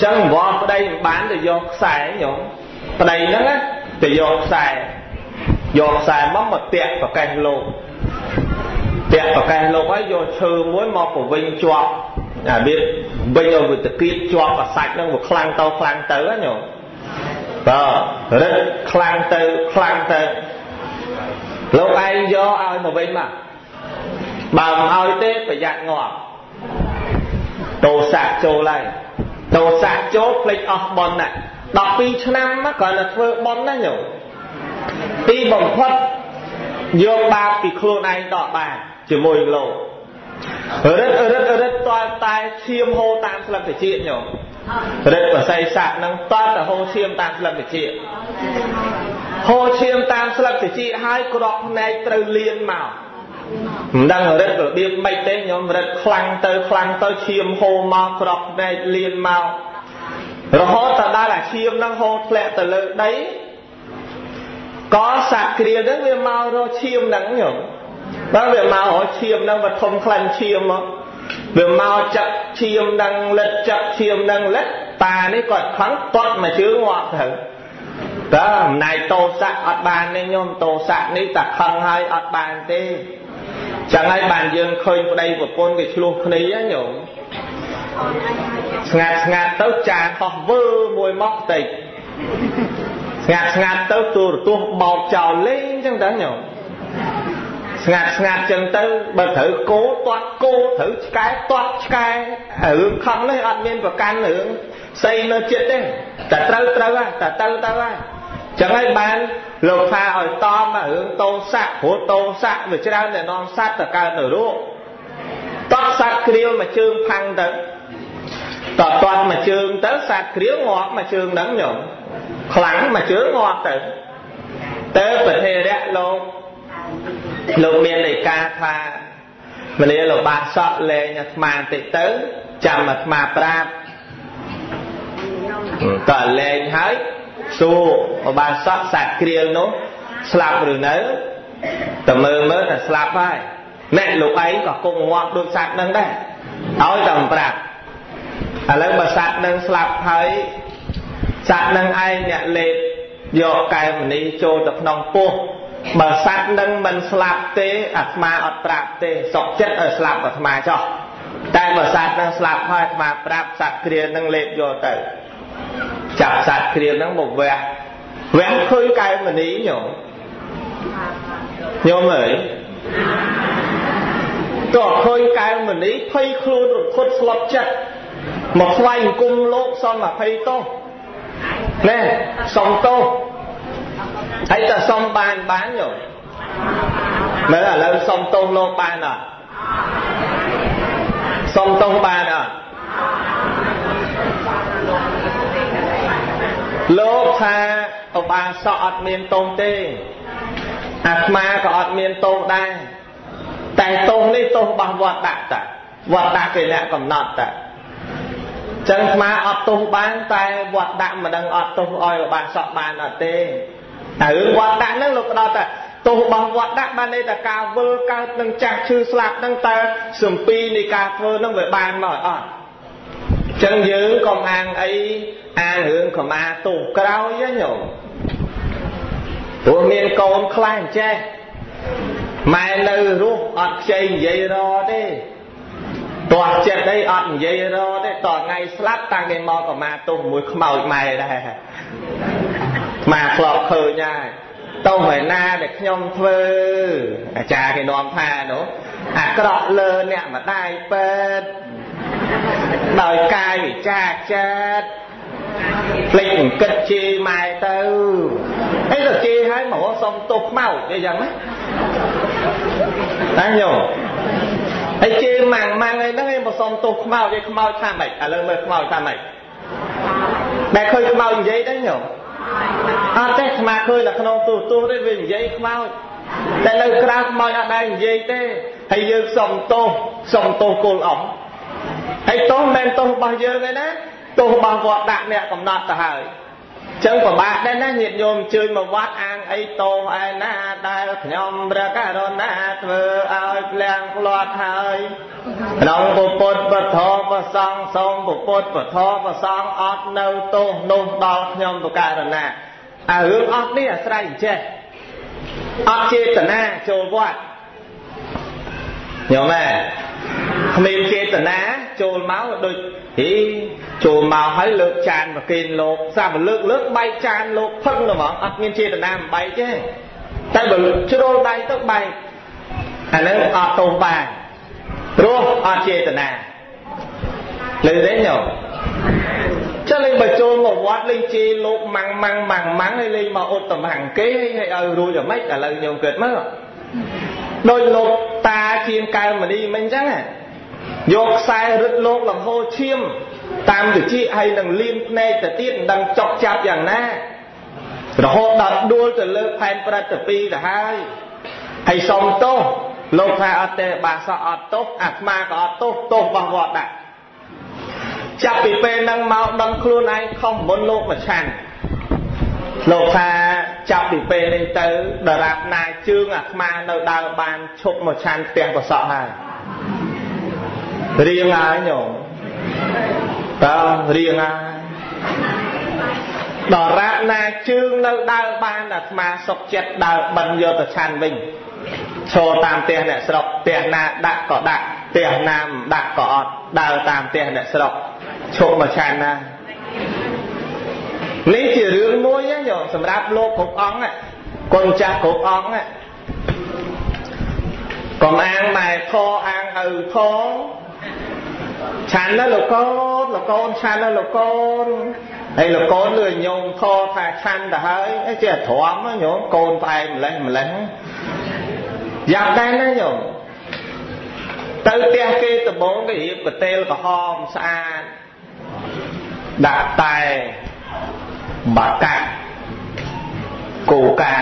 ចឹងវត្តប្តីមិនបានទៅយកខ្សែញោមប្តីហ្នឹងទៅយកខ្សែយកខ្សែមកមកតាក់ប្រកេះលោក តាក់ប្រកេះលោកហើយយកឈើមួយមកប្រវិញជាប់អាវាវិញឲ្យវាតកៀតជាប់អាសាច់ហ្នឹងវាខ្លាំងទៅខ្លាំងទៅណាញោមបាទរឹតខ្លាំងទៅខ្លាំងទៅលោកឯងយកឲ្យមកវិញមកបើមិនឲ្យទេប្រយ័ត្នងាប់តោសៈចូលហើយតោសៈចូលភ្លេចអស់បនណា12ឆ្នាំគ្រាន់តែធ្វើបនណាញោមទីបំផុតយកបាបពីខ្លួនឯងតបាន ជាមួយលោករឹតរឹតរឹតតើតែឈាមហូរតាមស្លឹកត្រចៀកញោមរិទ្ធបស័យស័កនឹងតតហូរឈាមតាមស្លឹកតិចហូរឈាមតាមស្លឹកតិចហើយក្របភ្នែកត្រូវលៀនមកមិនដឹងរិទ្ធរបៀបម៉េចទេញោមរិទ្ធខ្លាំងទៅខ្លាំងទៅឈាមហូរមកក្របភ្នែកលៀនមករហូតទៅដល់អាឈាមនឹងហូរធ្លាក់ទៅលើដីក៏សាក់គ្រានឹងវាមករកឈាមហ្នឹងញោម បើវាមករកឈាមហ្នឹងវាធំខ្លាំងឈាមមកវាមកចាក់ឈាមនឹងលិតចាក់ឈាមនឹងលិតតានេះគាត់ខឹងទាត់មួយជើងងាប់ទៅតើអំណាចតោសៈអត់បានទេញោមតោសៈនេះតែខឹងហើយអត់បានទេចឹងហើយបានយើងឃើញប្តីប្រពន្ធគេឆ្លោះគ្នាញោមស្ងាត់ស្ងាត់ទៅចាខុសវើមួយមកតិចស្ងាត់ស្ងាត់ទៅទូរទស្សន៍បោកចោលលេងចឹងទៅញោម ស្ងាត់ស្ងាត់ចឹងទៅបើត្រូវគោទាត់គោត្រូវឆ្កែទាត់ឆ្កែរឿងខំនេះអត់មានប្រកាន់រឿងស្អីនៅចិត្តទេតែត្រូវត្រូវតែទៅទៅហើយចឹងហើយបានលោកថាឲ្យតមរឿងតោសៈព្រោះតោសៈវាច្រើនតែនាំសត្វទៅកើតនៅរោគតោះសត្វគ្រាវមួយជើងផាំងទៅតោះតាត់មួយជើងទៅសត្វគ្រាវងាប់មួយជើងហ្នឹងញោមខ្លាំងមួយជើងងាប់ទៅទៅប្រធេរៈលោក លោកមានលេខាថាមលាលោកបានសក់លែងអាត្មាបន្តិចទៅចាំអាត្មាប្រាប់តើលែងហើយសួរបានសក់សាច់គ្រាលនោះស្លាប់ឬនៅតើមើលមើលថាស្លាប់ហើយអ្នកលោកឯងក៏គង់ងាប់ដូចសត្វនឹងដែរឲ្យតែប្រាប់ឥឡូវបើសត្វនឹងស្លាប់ហើយសត្វនឹងឯងអ្នកលេបយកកែវមនីចូលទៅក្នុងពោះ បើសត្វនឹងមិនស្លាប់ទេអាត្មាអត់ប្រាប់ទេសុកចិត្តឲ្យស្លាប់អាត្មាចោះតែបើសត្វនឹងស្លាប់ហើយអាត្មាប្រាប់សត្វគ្រានឹងលេបយកទៅចាប់សត្វគ្រានឹងមកវះវាំងឃើញកែវមณีញោមញោមអើយតើឃើញកែវមณีភ័យខ្លួនរន្ធត់ស្លុតចិត្តមកថ្វាយអង្គមលោកសំ20តោះណែសំតោះ ហើយតើសំបានបានញោមមើលឥឡូវសំទោសលោកបានអត់សំទោសបានអត់លោកថាឧបាសកអត់មានទោសទេអាត្មាក៏អត់មានទោសដែរតែទោសនេះទោសរបស់វត្តដាក់តាវត្តដាក់គេអ្នកកំណត់តាចឹងអាត្មាអត់ទោសបានតែវត្តដាក់មិនដឹងអត់ទោសឲ្យឧបាសកបានអត់ទេ តែរឿងវត្តដាក់ហ្នឹងលោកផ្ដោតតែទោសរបស់វត្តដាក់បានន័យថាការវិលកើតនឹងចាស់ឈឺស្លាប់ហ្នឹងតើសំពីនៃការធ្វើហ្នឹងវាបានមកអត់ចឹងយើងកុំអាងអីអាងរឿងខមាទោសក្រោយញោមព្រោះមានកូនខ្លះអញ្ចេះម៉ែនៅរស់អត់ខ្ចីនិយាយរទេតោះចិត្តអីអត់និយាយរទេតថ្ងៃស្លាប់តាំងគេមកកមាទោសមួយខ្មោចម៉ែដែរ ម៉ាធ្លាប់ឃើញហើយតោះឯណាដែលខ្ញុំធ្វើអាចារ្យគេនាំថានោះអាក្រក់លើអ្នកម្ដាយពេតដោយកាយវិចារចិត្តភ្លេចអង្គិតជេរម៉ែទៅអីទៅជេរឲ្យមករសុំទោសខ្មោចអីចឹងណាណាញោមហើយជេរម៉ាំងម៉ាំងអីហ្នឹងឯងមកសុំទោសខ្មោចឯខ្មោចថាម៉េចឥឡូវមើលខ្មោចថាម៉េចដែលឃើញខ្មោចនិយាយដែរញោម អត់ទេស្មាឃើញតែក្នុងទូទូទេវានិយាយខ្មោចតែនៅក្រៅខ្មោចអត់ដែរនិយាយទេហើយយើងសុំទោសសុំទោសគោលអស់ហើយទោសមិនមែនទោសរបស់យើងទេណាទោសរបស់វត្តដាក់អ្នកកំណត់ទៅហើយ ចឹងពិបាកដែរណាញាតិញោមជើញមកវត្តអាងអីតោឯណាដែលខ្ញុំព្រះករុណាធ្វើឲ្យភ្លាំងផ្លាត់ហើយក្នុងពុទ្ធពធប្រសង្ឃសូមពុទ្ធពធប្រសង្ឃអត់នៅទោសនោះដល់ខ្ញុំព្រះករុណាអារឿងអត់នេះអាស្រ័យចេះអត់ចេតនាចូលវត្តញោមឯង គ្មានចេតនាចូលមកដូចហីចូលមកហើយលើកចានប្រគេនលោកសាប់លើកលើកបែកចានលោកផឹងទៅហ្មងអត់មានចេតនាមិនបែកទេតែបើជ្រុលដៃទៅបែកអានឹងអត់ទោសបានព្រោះអត់ចេតនាលើទេញោមចុះលេងបើចូលមកវត្តលេងជេរលោកម៉ាំងម៉ាំងម៉ាំងម៉ាំងហើយលេងមកអ៊ុតតំហាំងគេហើយឲ្យរួចយ៉ាងម៉េចឥឡូវញោមកើតមើលដោយលោកតាជាងកែវមនីមិនអញ្ចឹង យកខ្សែរឹតលោកលំហូរឈាម តាមតិចហើយនឹងលៀនភ្នែកទៅទៀតមិនដឹងចុកចាប់យ៉ាងណារហូតដល់ដួលទៅលើផែនប្រតិពីទៅហើយហើយសុំទោសលោកថាអត់ទេបាសអត់ទោសអាត្មាក៏អត់ទោសទោសរបស់វត្តដែរចាប់ពីពេលហ្នឹងមកដឹងខ្លួនឯងខុសមុនលោកមកឆាន់លោកថាចាប់ពីពេលនេះទៅដរាបណាជើងអាត្មានៅដើរបានឈប់មកឆាន់ផ្ទះប្រសក់ហើយ រៀងហើយញោមតើរៀងហើយដរាបណាជើងនៅដើរបានអាត្មាសុកចិត្តដើរបិណ្ឌយកទៅឆាន់វិញឈរតាមផ្ទះអ្នកស្រុកផ្ទះណាដាក់ក៏ដាក់ផ្ទះណាមិនដាក់ក៏អត់ដើរតាមផ្ទះអ្នកស្រុកឈប់មកឆាន់ណានេះជារឿងមួយណាសម្រាប់លោកគ្រប់អង្គកូនចាស់គ្រប់អង្គកុំអាងម៉ែធអាងឪធ ឆាន់ណាលោកកូនលោកកូនឆាន់ណាលោកកូនហើយលោកកូនលឺញោមធថាឆាន់ទៅហើយចេះទ្រាំញោមកូនផ្អែកម្លេះម្លេះយ៉ាងដែរណាញោមទៅផ្ទះគេដំបងគេរៀបកតេលក្រហមស្អាតដាក់តែបាកាគោកា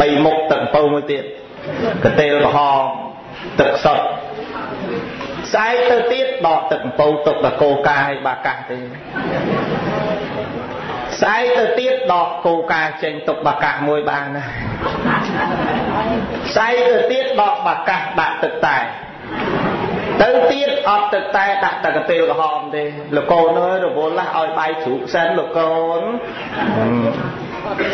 បីមុខទឹកអំពៅមួយទៀតកតេលក្រហមទឹកសុទ្ធ ស្អែកទៅទៀតដកទឹកអំពៅទុកដល់គោកាឲ្យបាកាទេស្អែកទៅទៀតដកគោកាចេញទុកបាកាមួយបានណាស្អែកទៅទៀតដកបាកាដាក់ទឹកតែទៅទៀតអត់ទឹកតែដាក់តែកន្ទេលក្រហមទេលោកកូនអើយរវល់ណាស់ឲ្យបាយជ្រូកសិនលោកកូន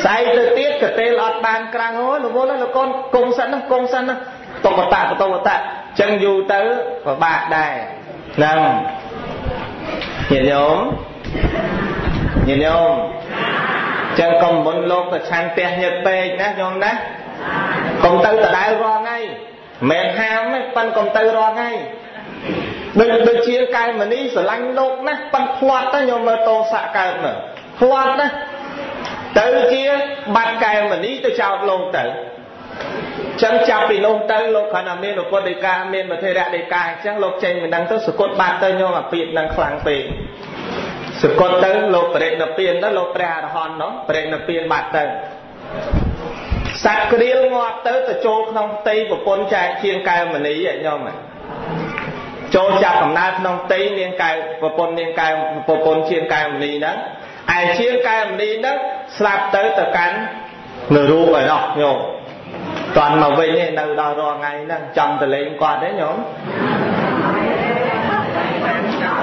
ស្អែកទៅទៀតកន្ទេលអត់បានក្រាំងអូយរវល់ណាស់លោកកូនគង់សិនណាគង់សិនណាតបតៈបតបតៈ ចឹងយូរទៅពិបាកដែរហ្នឹងញាតិញោមញាតិញោមចឹងកុំមុនលោកទៅឆាន់ផ្ទះញឹកពេកណាញោមណាកុំទៅដដែលរាល់ថ្ងៃមិនហាមទេប៉ិនកុំទៅរាល់ថ្ងៃដូចដូចជាកែមនីស្រឡាញ់លោកណាប៉ិនផ្លាត់ទៅញោមមើលតោសៈកើតមើលផ្លាត់ណាទៅជាបាត់កែមនីទៅចោតលោកទៅ ចឹងចាប់ពីនោះទៅលោកគ្រាន់តែមានឧបដិកាមានមធិរៈដេកាអញ្ចឹងលោកចេញមិនដឹងទៅសកត់បាត់ទៅញោមអាពាតនឹងខ្លាំងពេកសកត់ទៅលោកបរិណិព្វានទៅលោកព្រះអរហន្តនោះបរិណិព្វានបាត់ទៅសត្វក្រៀលងាប់ទៅទៅចូលក្នុងផ្ទៃប្រពន្ធចែកជាងកែវមณีញោមចូលចាប់កំណើតក្នុងផ្ទៃនាងកែវប្រពន្ធនាងកែវប្រពន្ធជាងកែវមณีហ្នឹងឯជាងកែវមณีហ្នឹងស្លាប់ទៅទៅកាន់នៅរូបឯណោះញោម តាន់មកវិញនៅដល់រាល់ថ្ងៃហ្នឹងចង់ទៅលេងគាត់ទេញោម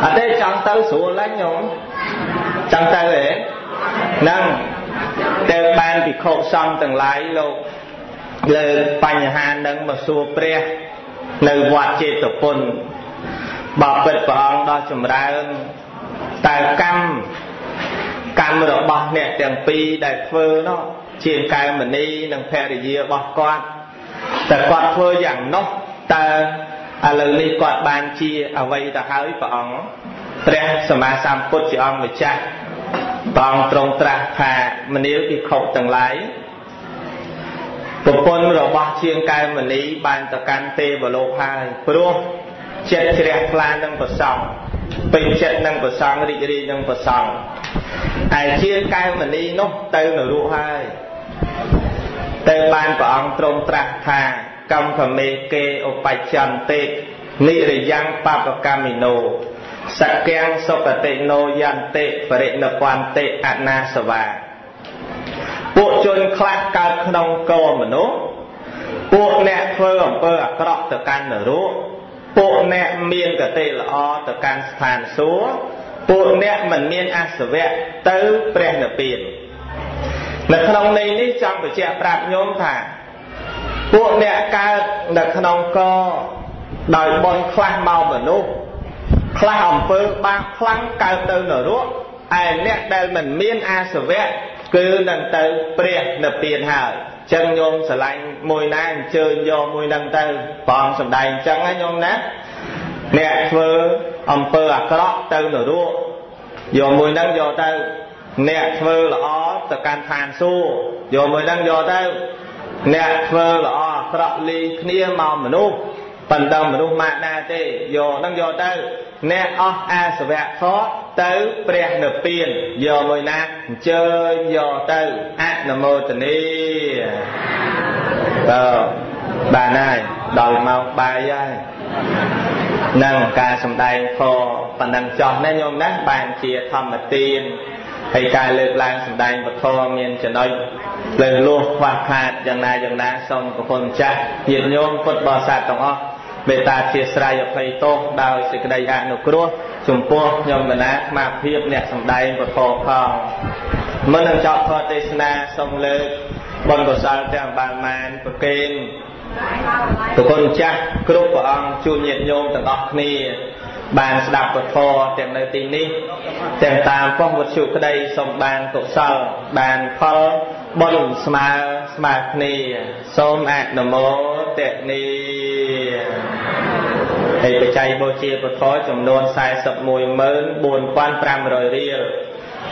អត់ទេចង់ទៅស្រួលឡើងញោមចង់ទៅទេហ្នឹងទៅបានពិខុសង្ឃទាំងឡាយលោកលើបញ្ហានឹងមកសួរព្រះនៅវត្តចេតពុនបបិទ្ធព្រះអង្គដល់ចម្រើនតើកម្មកម្មរបស់អ្នកទាំងពីរដែលធ្វើនោះ ជាកែមនីនិងភរិយារបស់គាត់តើគាត់ធ្វើយ៉ាងនោះតើឥឡូវនេះគាត់បានជាអវ័យទៅហើយព្រះអង្គព្រះសម្មាសម្ពុទ្ធជាអង្គម្ចាស់ព្រះអង្គទ្រង់ត្រាស់ថាមនាលពិខុទាំងឡាយប្រពន្ធរបស់ជាងកែមនីបានទៅកាន់ទេវលោកហើយព្រោះចិត្តជ្រះថ្លានឹងប្រសងពេញចិត្តនឹងប្រសងរីករាយនឹងប្រសង ហើយជាងកែមនីនោះទៅនរកហើយទៅបានព្រះអង្គទ្រង់ត្រាស់ថាកម្មភមេគេឧបច្ចន្តិនិរិយ៉ាងបបកម្មិណោសក្យ៉ាងសុគតិណោយន្តិបរិណពន្តិអនាសវាពួកជនខ្លះកើតក្នុងកោមនុស្សពួកអ្នកធ្វើអំពើអាក្រក់ទៅកាន់នរកពួកអ្នកមានកតិល្អទៅកាន់ស្ថានសួគ៌ ពួកអ្នកមិនមានអសវៈទៅព្រះនិព្វាននៅក្នុងន័យនេះចង់បញ្ជាក់ប្រាប់ញោមថាពួកអ្នកកើតនៅក្នុងកដោយបនខ្លះមកមនុស្សខ្លះអំពើបាបខ្លាំងកើតទៅនរកឯអ្នកដែលមិនមានអាសវៈគឺនឹងទៅព្រះនិព្វានហើយចឹងញោមស្រឡាញ់មួយណាអញ្ជើញយកមួយនឹងទៅព្រះអង្គសំដែងអញ្ចឹងណាញោមណា អ្នកធ្វើអំពើអាក្រក់ទៅនរកយកមួយនឹងយកទៅអ្នកធ្វើល្អទៅកាន់ឋានសួគ៌យកមួយនឹងយកទៅអ្នកធ្វើល្អអាក្រក់លីគ្នាមកមនុស្សប៉ុន្តែមនុស្សម៉ាក់ណាទេយកនឹងយកទៅអ្នកអស់អាសវៈខទៅព្រះនិព្វានយកមួយណាអញ្ជើញយកទៅអនុមោទនីតើបានហើយដល់មកបាយហើយ នឹងការសំដែងខប៉ុណ្ណឹងចោះណាញោមណាបានជាធម្មទានហើយការលើកឡើងសម្ដែងពធមានចំណុចលើលោះខ្វះខាតយ៉ាងណាយ៉ាងណាសូមប្រគុណម្ចាស់ញាតិញោមពុទ្ធបរិស័ទទាំងអស់មេត្តាជាស្រ័យអភ័យទោសដោយសេចក្តីអនុគ្រោះចំពោះខ្ញុំកណាស្មារភាពអ្នកសម្ដែងពធផងមុននឹងចប់ធម៌ទេសនាសូមលើកបុណ្យកុសលទាំងបានបានប្រគេន ប្រគុណម្ចាស់គ្រប់ព្រះអង្គជួនញាតិញោមទាំងអស់គ្នា បានស្ដាប់ពធទាំងនៅទីនេះទាំងតាមប៉ុស្តិ៍វត្ថុក្តីសូមបានកុសលបានផលបុណ្យស្មើស្មើគ្នាសូមអនុមោទនីហើយបច្ច័យបូជាពធចំនួន414,500រៀល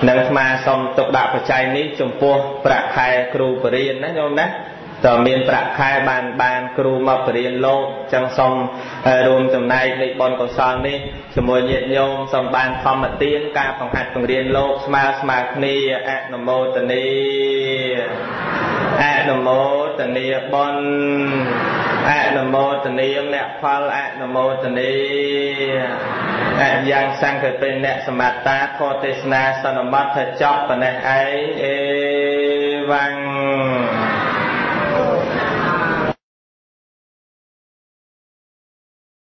និងស្មាសូមទុកដាក់បច្ច័យនេះចំពោះប្រាក់ខែគ្រូបរិញ្ញាណាញោមណា តើមានប្រាក់ខែបានបានគ្រូមកបរៀនលោកចឹងសូមរួមចំណែកនៃបុណ្យកុសលនេះជាមួយញាតិញោមសូមបានធម្មទានការបង្ហាត់បង្រៀនលោកស្មើស្មើគ្នាអនុមោទនីអនុមោទនីបុណ្យអនុមោទនីអ្នកផលអនុមោទនីអយ៉ាងសង្ឃពេអ្នកសមត្តាធម៌ទេសនាសន្មតថាចប់ប៉ុណ្ណេះឯងអេវ៉ាំង